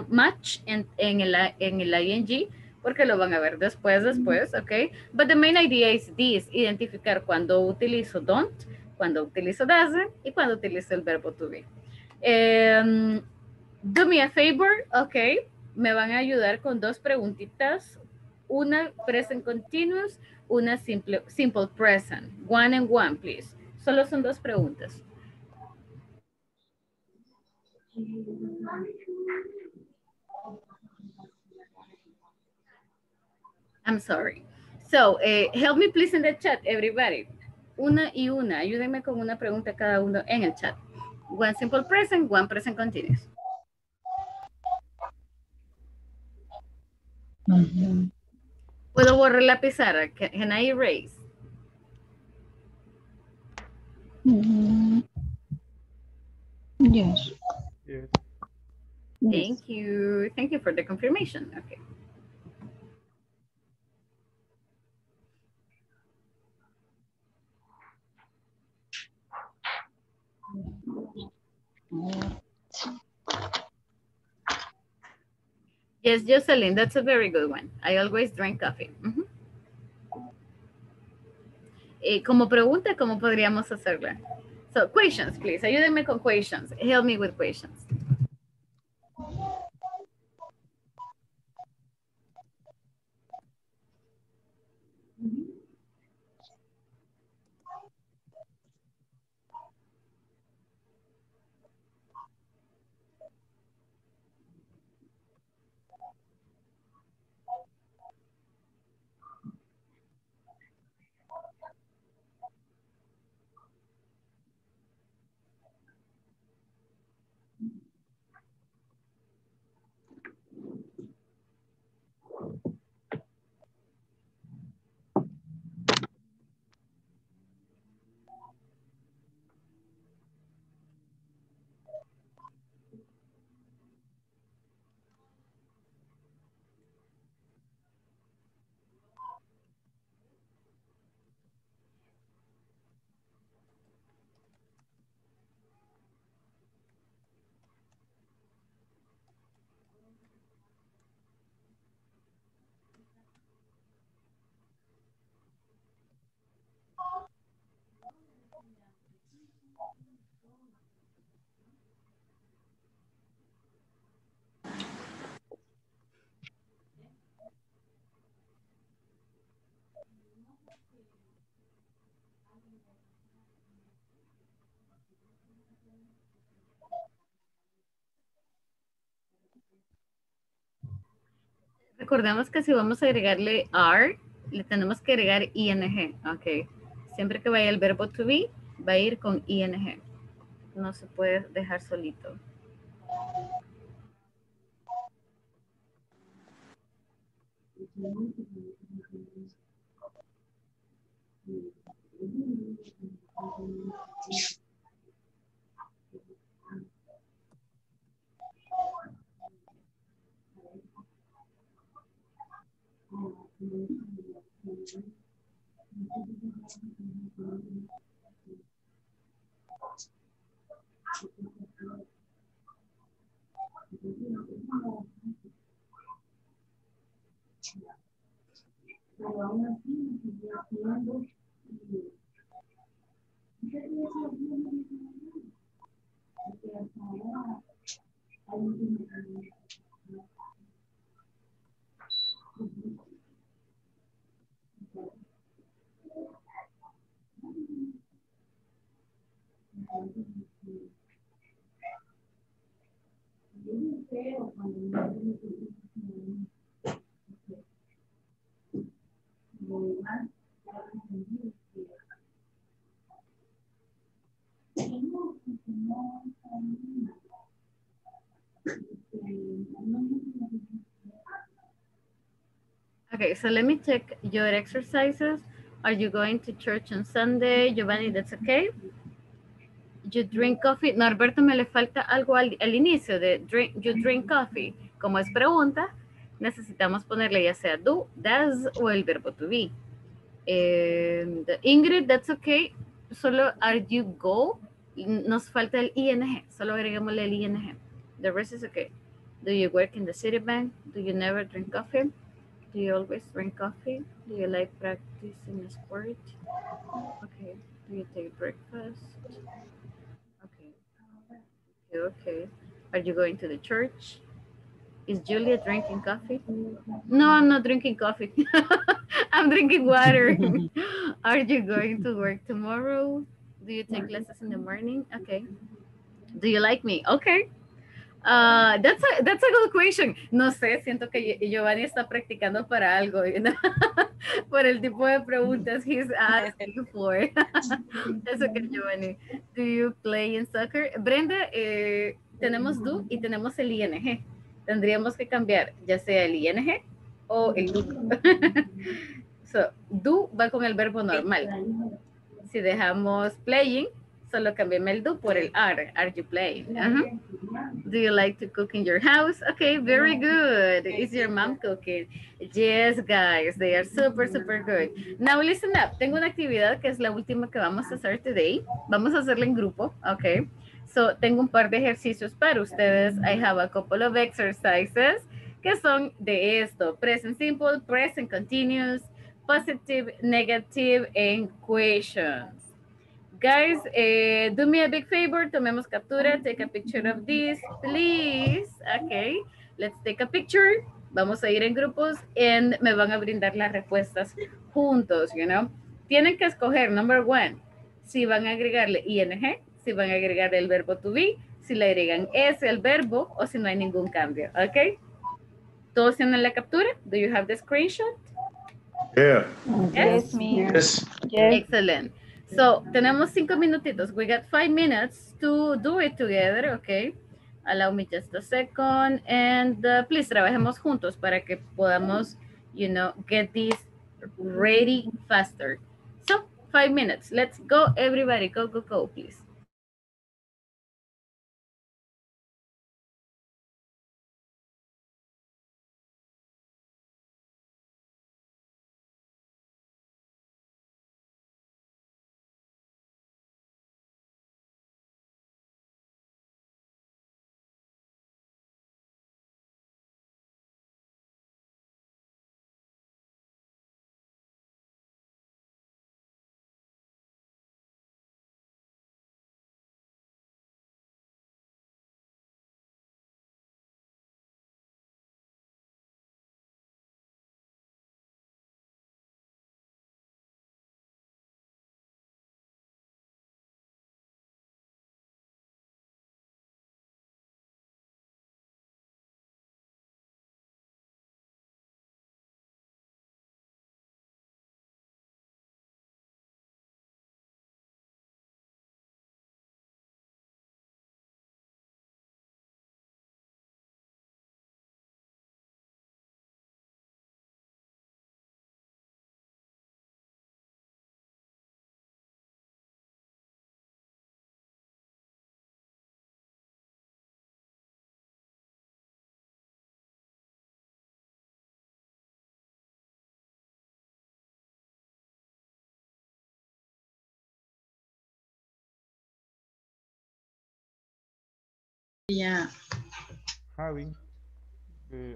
much en, en, el, en el ing, porque lo van a ver después, después, ¿ok? But the main idea is this, identificar cuando utilizo don't, cuando utilizo doesn't y cuando utilizo el verbo to be. Em, do me a favor, ¿ok? Me van a ayudar con dos preguntitas, una present continuous, una simple, simple present. One and one, please. Solo son dos preguntas. I'm sorry. So, eh, help me please in the chat, everybody. Una y una. Ayúdenme con una pregunta cada uno en el chat. One simple present, one present continuous. ¿Puedo borrar la pizarra? Can, can I erase? Mm, Yes. Yes. Thank you. Thank you for the confirmation. Okay. Yes, Jocelyn, that's a very good one. I always drink coffee. Ujú. Eh, como pregunta, ¿cómo podríamos hacerla? So, questions, please. Ayúdenme con questions. Help me with questions. Recordemos que si vamos a agregarle are, le tenemos que agregar ing. Ok. Siempre que vaya el verbo to be, va a ir con ing. No se puede dejar solito. Pero aún así me seguía cuidando y yo tenía que hasta ahora hay un Okay, so let me check your exercises. Are you going to church on Sunday? Giovanni, that's okay. You drink coffee. Norberto, me le falta algo al, inicio de drink, you drink coffee. Como es pregunta, necesitamos ponerle ya sea do, does o el verbo to be. And Ingrid, that's okay. Solo are you go. Nos falta el ing. Solo agreguémosle el ing. The rest is okay. Do you work in the city bank? Do you never drink coffee? Do you always drink coffee? Do you like practicing a sport? Okay. Do you take breakfast? Okay. Are you going to the church? Is Julia drinking coffee? No, I'm not drinking coffee. I'm drinking water. Are you going to work tomorrow? Do you take lessons in the morning? Okay. Do you like me? Okay. Uh, that's a that's a good question. No sé, siento que Giovanni está practicando para algo, you know? por el tipo de preguntas he's asking for. That's okay, Giovanni. Do you play in soccer? Brenda, eh, tenemos do y tenemos el ing. Tendríamos que cambiar ya sea el ing o el do. so, do va con el verbo normal. Si dejamos playing, solo cambiame el do por el are. Are you playing? Uh -huh. Do you like to cook in your house? Okay, very good. Is your mom cooking? Yes, guys, they are super, super good. Now listen up. Tengo una actividad que es la última que vamos a hacer today. Vamos a hacerla en grupo, okay? So, tengo un par de ejercicios para ustedes. I have a couple of exercises que son de esto. Present simple, present continuous, positive, negative, and questions. Guys, eh, do me a big favor, tomemos captura, take a picture of this, please. Okay, let's take a picture. Vamos a ir en grupos y me van a brindar las respuestas juntos, you know. Tienen que escoger, number one, si van a agregarle ing, si van a agregar el verbo to be, si le agregan ese al verbo o si no hay ningún cambio, ¿ok? ¿Todos tienen la captura? Do you have the screenshot? Yeah. Yes, Yes. Excellent. So, tenemos cinco minutitos. We got five minutes to do it together, okay? Allow me just a second. And uh, please, trabajemos juntos para que podamos, you know, get this ready faster. So, five minutes. Let's go, everybody. Go, go, go, please.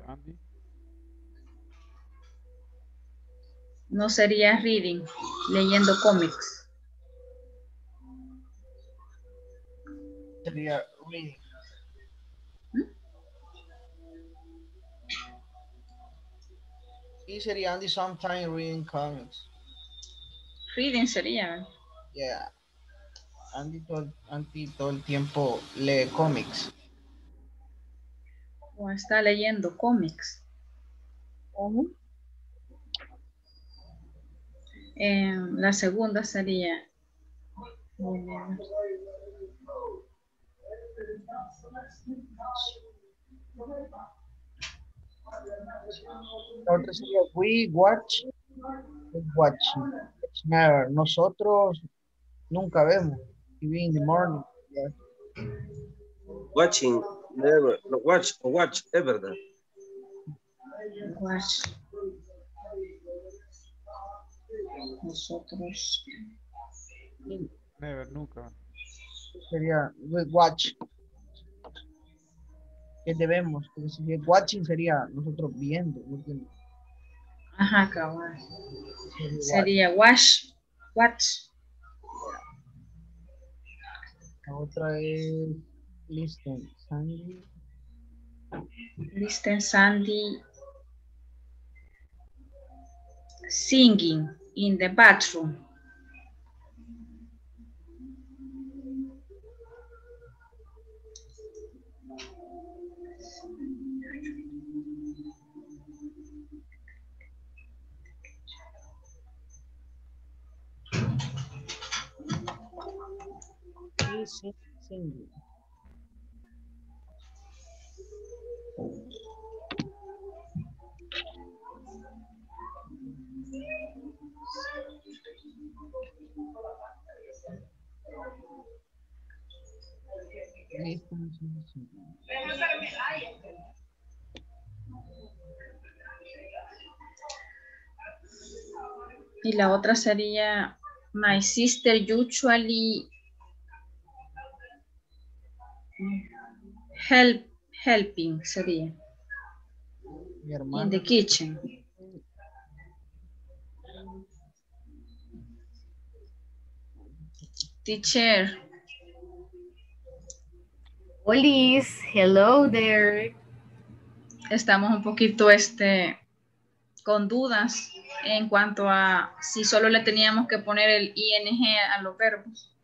Andy. no sería reading, leyendo cómics. Sería reading. Y sería Andy sometime reading comics. Reading sería. Yeah. Andy todo, Andy todo el tiempo lee cómics. O está leyendo cómics. Eh, la segunda sería. La otra sería we watch. we watch. It's never. Nosotros nunca vemos. TV in the morning. Yeah. Watching, never, no, watch, watch, es verdad. Watch. Nosotros. Never, nunca. Sería we watch. Que debemos. Porque si es watching sería nosotros viendo. ¿me entiendes? Ajá, cabal. Sería wash. Watch. La otra es listen. Sandy. Listen Sandy singing in the bathroom. Listen, Y la otra sería My sister usually help helping sería Mi in hermana. the kitchen. Teacher, Olis, hello there. estamos un poquito este con dudas en cuanto a si solo le teníamos que poner el ing a los verbos.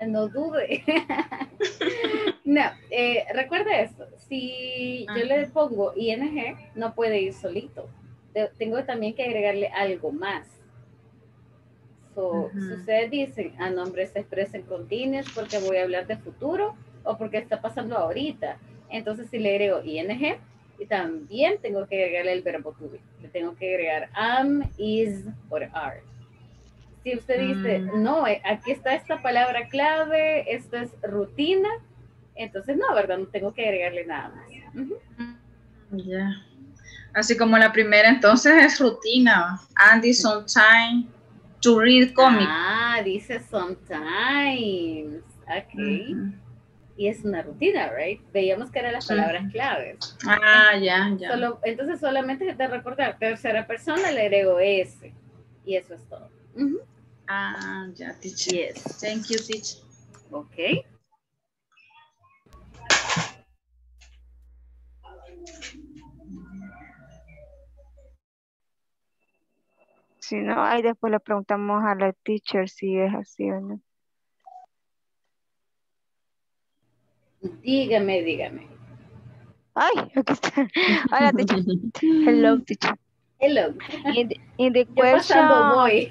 No dude. no, eh, recuerda esto. Si yo le pongo ing, no puede ir solito. Te- Tengo también que agregarle algo más. So, Si Ujú. ustedes dicen a nombre se expresen continuos porque voy a hablar de futuro o porque está pasando ahorita, entonces si le agrego ing y también tengo que agregarle el verbo to be. Le tengo que agregar am, is or are. Si usted dice, Mm. no, eh, aquí está esta palabra clave, esto es rutina, entonces no, ¿verdad? No tengo que agregarle nada más. Ujú. Ya. Así como la primera entonces es rutina. Andy sometime to read comic. Ah, dice sometimes. Ok. Y es una rutina, right? Veíamos que eran las Sí. palabras claves. Ah, ya, ya. Solo, entonces solamente de recordar, tercera persona le agrego ese. Y eso es todo. Ah, ya, teacher. Yes. Thank you, teacher. Ok. Si no, ahí después le preguntamos a la teacher si es así o no. Dígame, dígame. Ay, aquí está. Hola, teacher. Hello, teacher. Hello. In the, in the question, voy.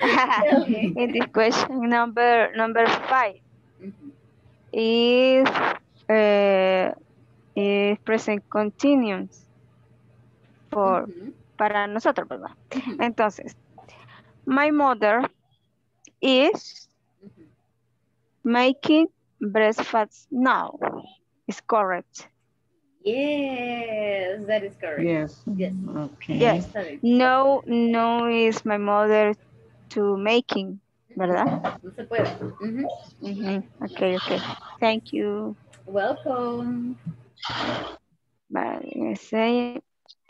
In this question number number five is uh, is present continuous for. Para nosotros, ¿verdad? Entonces, my mother is making breakfast now. Is correct. Yes, that is correct. Yes. Yes. Okay. Yes. No, no is my mother to making, ¿verdad? No se puede. Ujú. Ujú, Okay, okay. Thank you. Welcome. I say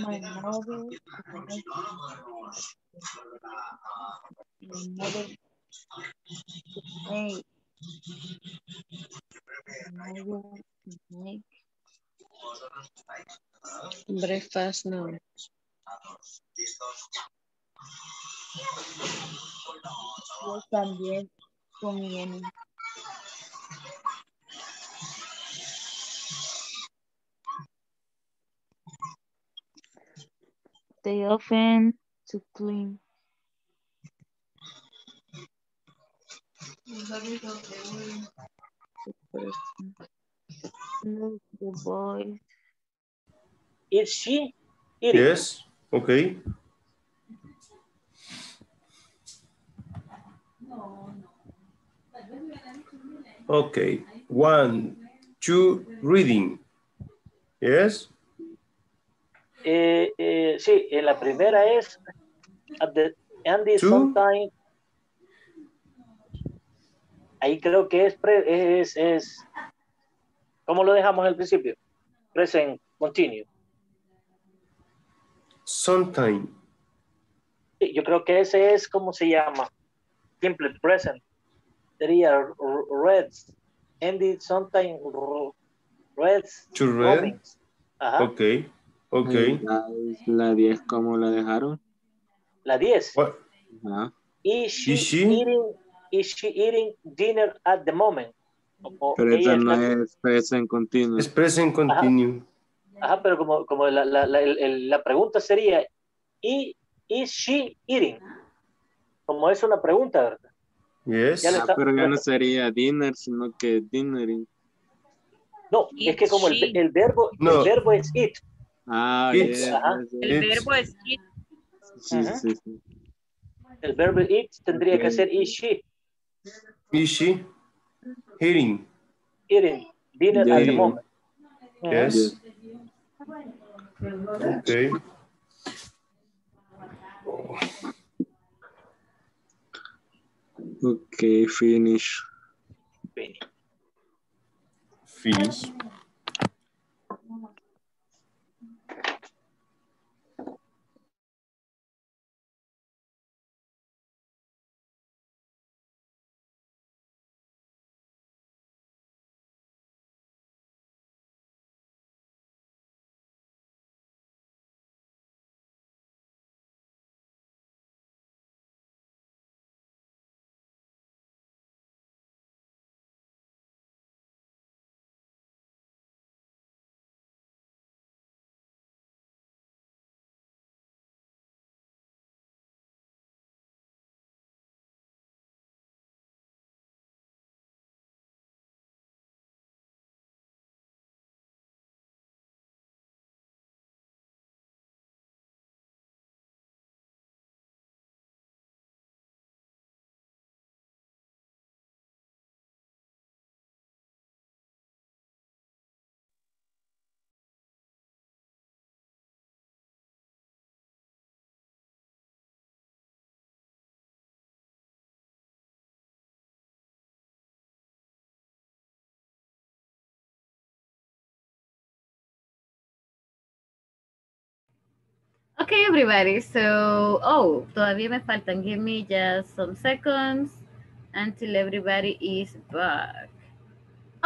my mother, my mother, hey, my mother make Breakfast, no. yo también comían They often to clean. Look, the boys. Is she eating? Yes. Okay. Okay. One, two, reading. Yes. Eh, eh, sí, eh, la primera es at the Andy Two. sometime. Ahí creo que es, pre- es, es, ¿cómo lo dejamos al principio? Present continue. Sometime. Sí, yo creo que ese es, ¿cómo se llama? Simple present. Sería reds. Andy sometime reds. To romans. Ajá. Okay. Okay. La, la 10, ¿cómo la dejaron? La 10. What? Ajá. Is she, Is she? eating is she eating dinner at the moment? O- Pero ella esa no está- es present continuo. Es present continue. Ajá, pero como, como la, la, la, la pregunta sería, ¿y is she eating? Como es una pregunta, ¿verdad? Yes. Ya Ah, está- pero ya no sería dinner, sino que dinnering. No, es que como el, she. el verbo, No. el verbo es eat. Ah, yes. El verbo es eat. Sí, sí, sí. El verbo eat tendría que ser is she Is she eating? eating dinner at the moment. Yes. Okay. Ok, finish. Finish. Okay, everybody. So, oh, todavía me faltan. Give me just some seconds until everybody is back.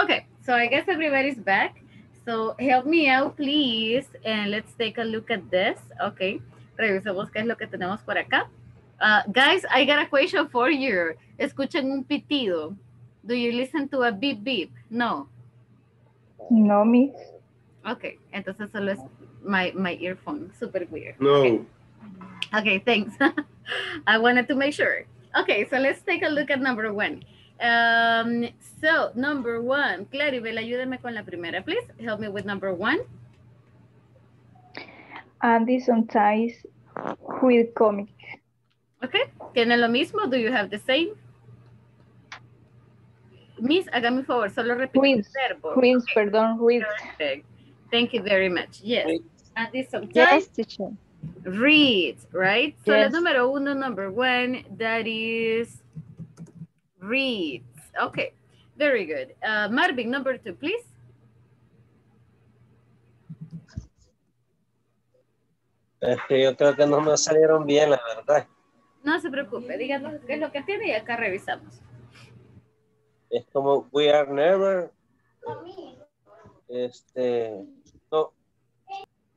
Okay, so I guess everybody's back. So help me out, please, and let's take a look at this. Okay, revisemos qué es lo que tenemos por acá. Uh, guys, I got a question for you. ¿Escuchan un pitido? Do you listen to a beep beep? No. No, miss. Okay, entonces solo es my, my earphone. Super weird. No. Okay, thanks. I wanted to make sure. Okay, so let's take a look at number one. Um, so, number one. Claribel, ayúdeme con la primera, please. Help me with number one. Andy sometimes with comics. Okay. ¿Tiene lo mismo? Do you have the same? Miss, hágame un favor, solo repite el Reads, verbo. reads, perdón, reads. Perfect. Thank you very much. Yes. Andy Yes, sometimes teacher. reads, right? So la Yes. número uno, number one, that is reads. Okay, very good. Uh, Marvin, number two, please. Es que yo creo que no me salieron bien, la verdad. No se preocupe, díganos qué es lo que tiene y acá revisamos. Es como we are never. Este. No.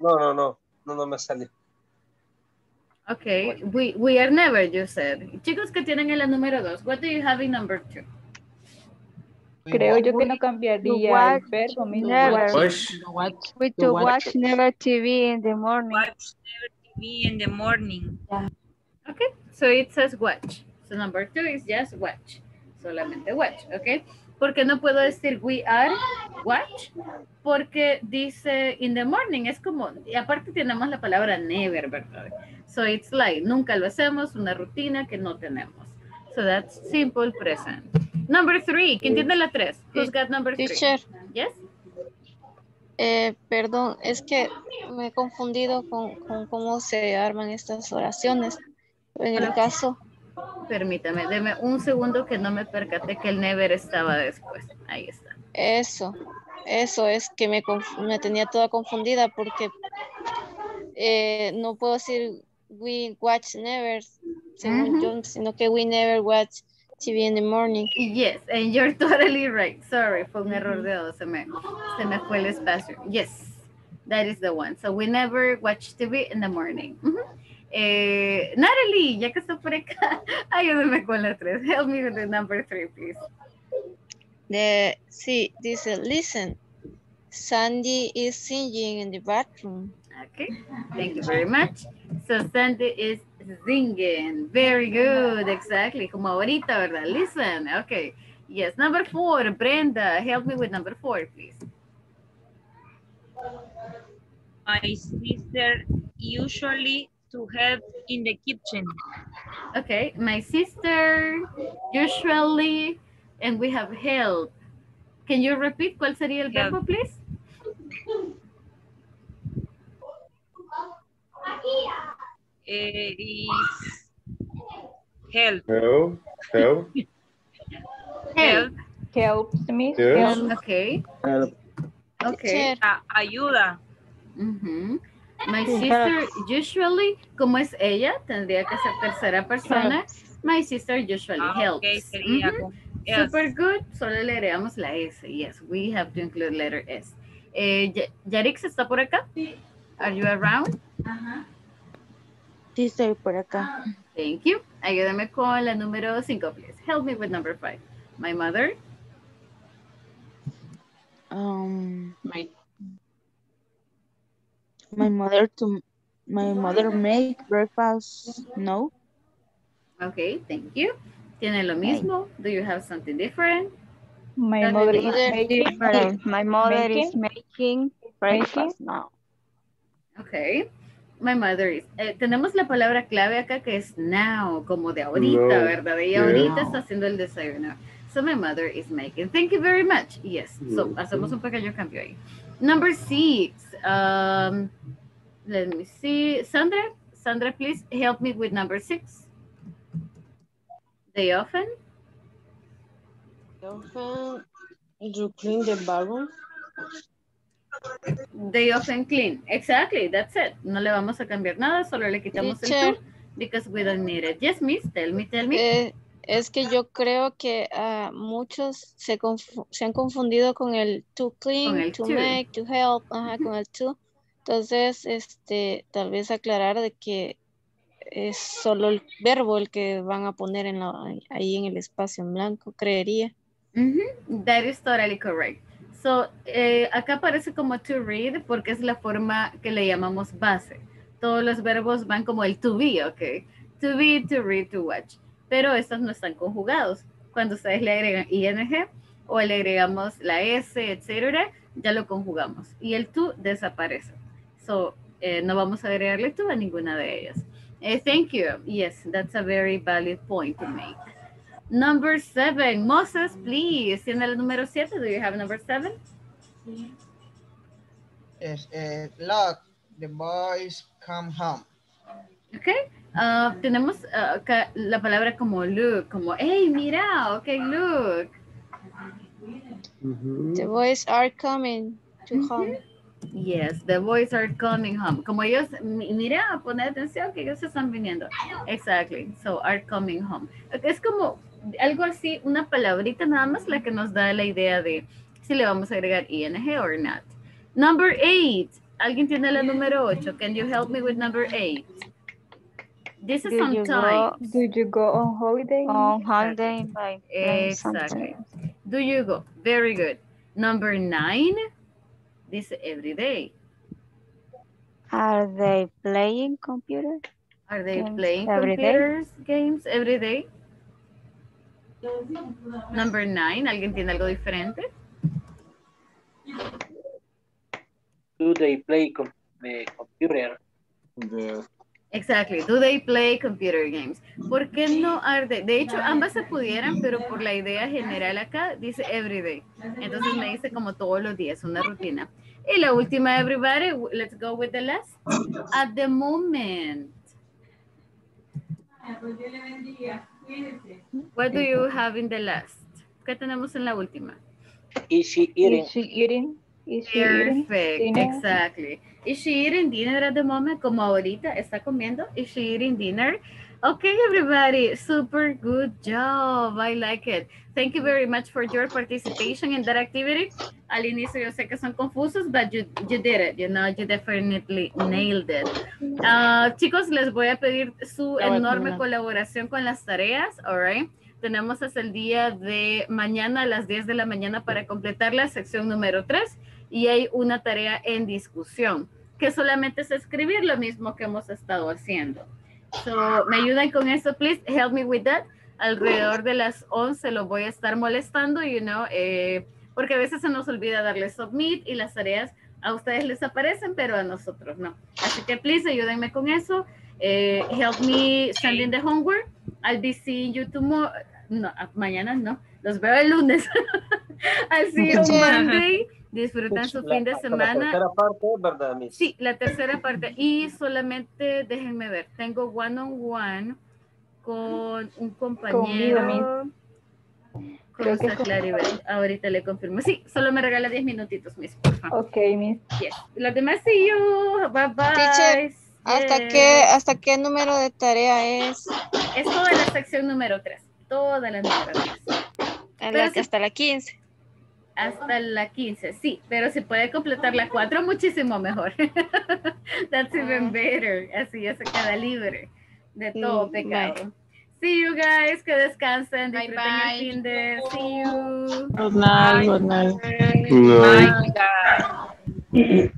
No, no, no. No, no me salió. Okay, we, we are never, you said. Chicos que tienen en la número dos, what do you have in number two? Creo yo que no To cambiaría watch el verbo mismo. never. Watch. We To watch. watch never TV in the morning. Watch TV in the morning. Okay, so it says watch. So number two is just watch. Solamente watch, okay? Porque no puedo decir we are watch, porque dice in the morning, es como, y aparte tenemos la palabra never, ¿verdad? So it's like, nunca lo hacemos, una rutina que no tenemos. So that's simple present. Number three, ¿quién tiene la tres? Who's got number three? Teacher, Yes? eh, perdón, es que me he confundido con, con cómo se arman estas oraciones. En el Hola. caso, Permítame, deme un segundo que no me percaté que el never estaba después. Ahí está. eso, eso es que me, me tenía toda confundida porque eh, no puedo decir we watch never, según Ujú. yo, sino que we never watch TV in the morning. Yes, and you're totally right. Sorry, fue un error de dos. Se me, se me fue el espacio. Yes, that is the one. So we never watch TV in the morning. Eh, Natalie, ya que está por acá, ayúdame con la tres. Help me with the number three, please. De, sí, dice, listen, Sandy is singing in the bathroom. Okay, thank you very much. So Sandy is singing. Very good, exactly. Como ahorita, ¿verdad? Listen, okay. Yes, number four, Brenda, help me with number four, please. My sister usually to help in the kitchen. Okay, my sister usually, and we have help. Can you repeat cuál sería el Help. verbo, please? Eh, is help. Help. Help. Help. Helps me. Yes. help. Okay, Help. okay. A- ayuda. Ujú. My Sí, sister usually, como es ella, tendría que ser tercera persona. My sister usually Ah, helps. ok, sería Ujú. con yes. Super good. Solo le agregamos la S. Yes, we have to include letter S. Eh, Ya- Yarix está por acá. Are you around? Sí, estoy por acá. Thank you. Ayúdame con la número 5, please. Help me with number 5. My mother. Um, My, my mother to my mother make breakfast. No. Okay, thank you. ¿Tiene lo mismo? Do you have something different? My mother is making. Different. My mother is making breakfast now. Okay. My mother is. eh, tenemos la palabra clave acá que es now, como de ahorita, No. ¿verdad? Ella Yeah. ahorita está haciendo el desayuno. So my mother is making. Thank you very much. Yes. So Mhm. hacemos un pequeño cambio ahí. Number six. Um, let me see. Sandra, Sandra, please help me with number six. They often. Often you clean the bathroom. They often clean. Exactly, that's it. No le vamos a cambiar nada, solo le quitamos Teacher. el to because we don't need it. Yes, miss, tell me, tell me. Eh, es que yo creo que ah, muchos se, se han confundido con el to clean, el to to. make, to help, ajá, con el to. Entonces, este, tal vez aclarar de que es solo el verbo el que van a poner en la, ahí en el espacio en blanco, creería. Mhm, That is totally correct. So, eh, acá aparece como to read porque es la forma que le llamamos base. Todos los verbos van como el to be, ¿ok? To be, to read, to watch. Pero estos no están conjugados. Cuando ustedes le agregan ing o le agregamos la s, etcétera, ya lo conjugamos. Y el to desaparece. So, eh, no vamos a agregarle to a ninguna de ellas. Eh, thank you. Yes, that's a very valid point to make. Number seven, Moses, please. ¿Tiene el número siete? Do you have number seven? Yes, uh, look, the boys come home. Ok. Ah, tenemos acá la palabra como look, como, hey, mira, ok, look. The boys are coming to home. Yes, the boys are coming home. Como ellos, mi- mira, poner atención que ellos están viniendo. Exactly. So, are coming home. Es como algo así, una palabrita nada más la que nos da la idea de si le vamos a agregar ing or not. Number eight. ¿Alguien tiene la número ocho? Can you help me with number eight? This is Do you go- sometimes. Do you go on holiday? On holiday by Exactly. Do you go? Very good. Number nine. this every day. Are they playing computer? Are they Games playing every day? computers games every day? Number nine, ¿alguien tiene algo diferente? Do they play com eh, computer? Exactly. Do they play computer games? ¿Por qué no are they? De hecho, ambas se pudieran, pero por la idea general acá dice every day. Entonces me dice como todos los días, una rutina. Y la última, everybody, let's go with the last. At the moment. What do you have in the last? ¿Qué tenemos en la última? Is she eating? Is she eating? Is she Perfect, dinner? exactly. Is she eating dinner at the moment? Como ahorita está comiendo. Is she eating dinner? Okay, everybody, super good job. I like it. Thank you very much for your participation in that activity. Al inicio yo sé que son confusos, but you, you did it. You know, you definitely nailed it. Ah, chicos, les voy a pedir su enorme colaboración con las tareas, all right? Tenemos hasta el día de mañana a las 10 de la mañana para completar la sección número 3 y hay una tarea en discusión que solamente es escribir lo mismo que hemos estado haciendo. So, ¿Me ayudan con eso, please? Help me with that. Alrededor de las 11 lo voy a estar molestando, you know, eh, porque a veces se nos olvida darle submit y las tareas a ustedes les aparecen, pero a nosotros no. Así que, please, ayúdenme con eso. Eh, help me sending the homework. I'll be seeing you tomorrow. No, mañana no. Los veo el lunes. I'll see you on Monday. Disfrutan su La- fin de la semana. tercera parte, ¿verdad, Miss? Sí, la tercera parte. Y solamente, déjenme ver, tengo one on one con un compañero. Con Creo que. Ahorita le confirmo. Sí, solo me regala 10 minutitos, Miss, por favor. Ok, Miss. Yes. Los demás, see you. Bye bye. Teacher, ¿hasta Yes. qué, ¿hasta qué número de tarea es? Es toda la sección número 3. Toda la número 3. A Pero la- sí- hasta la 15. Hasta la 15, sí, pero si puede completar la 4, muchísimo mejor. That's even better. Así ya se queda libre de todo Mm, pecado. See you guys, que descansen, Bye, disfruten el bye. fin de. See you. Good night, good night. No. Bye, guys.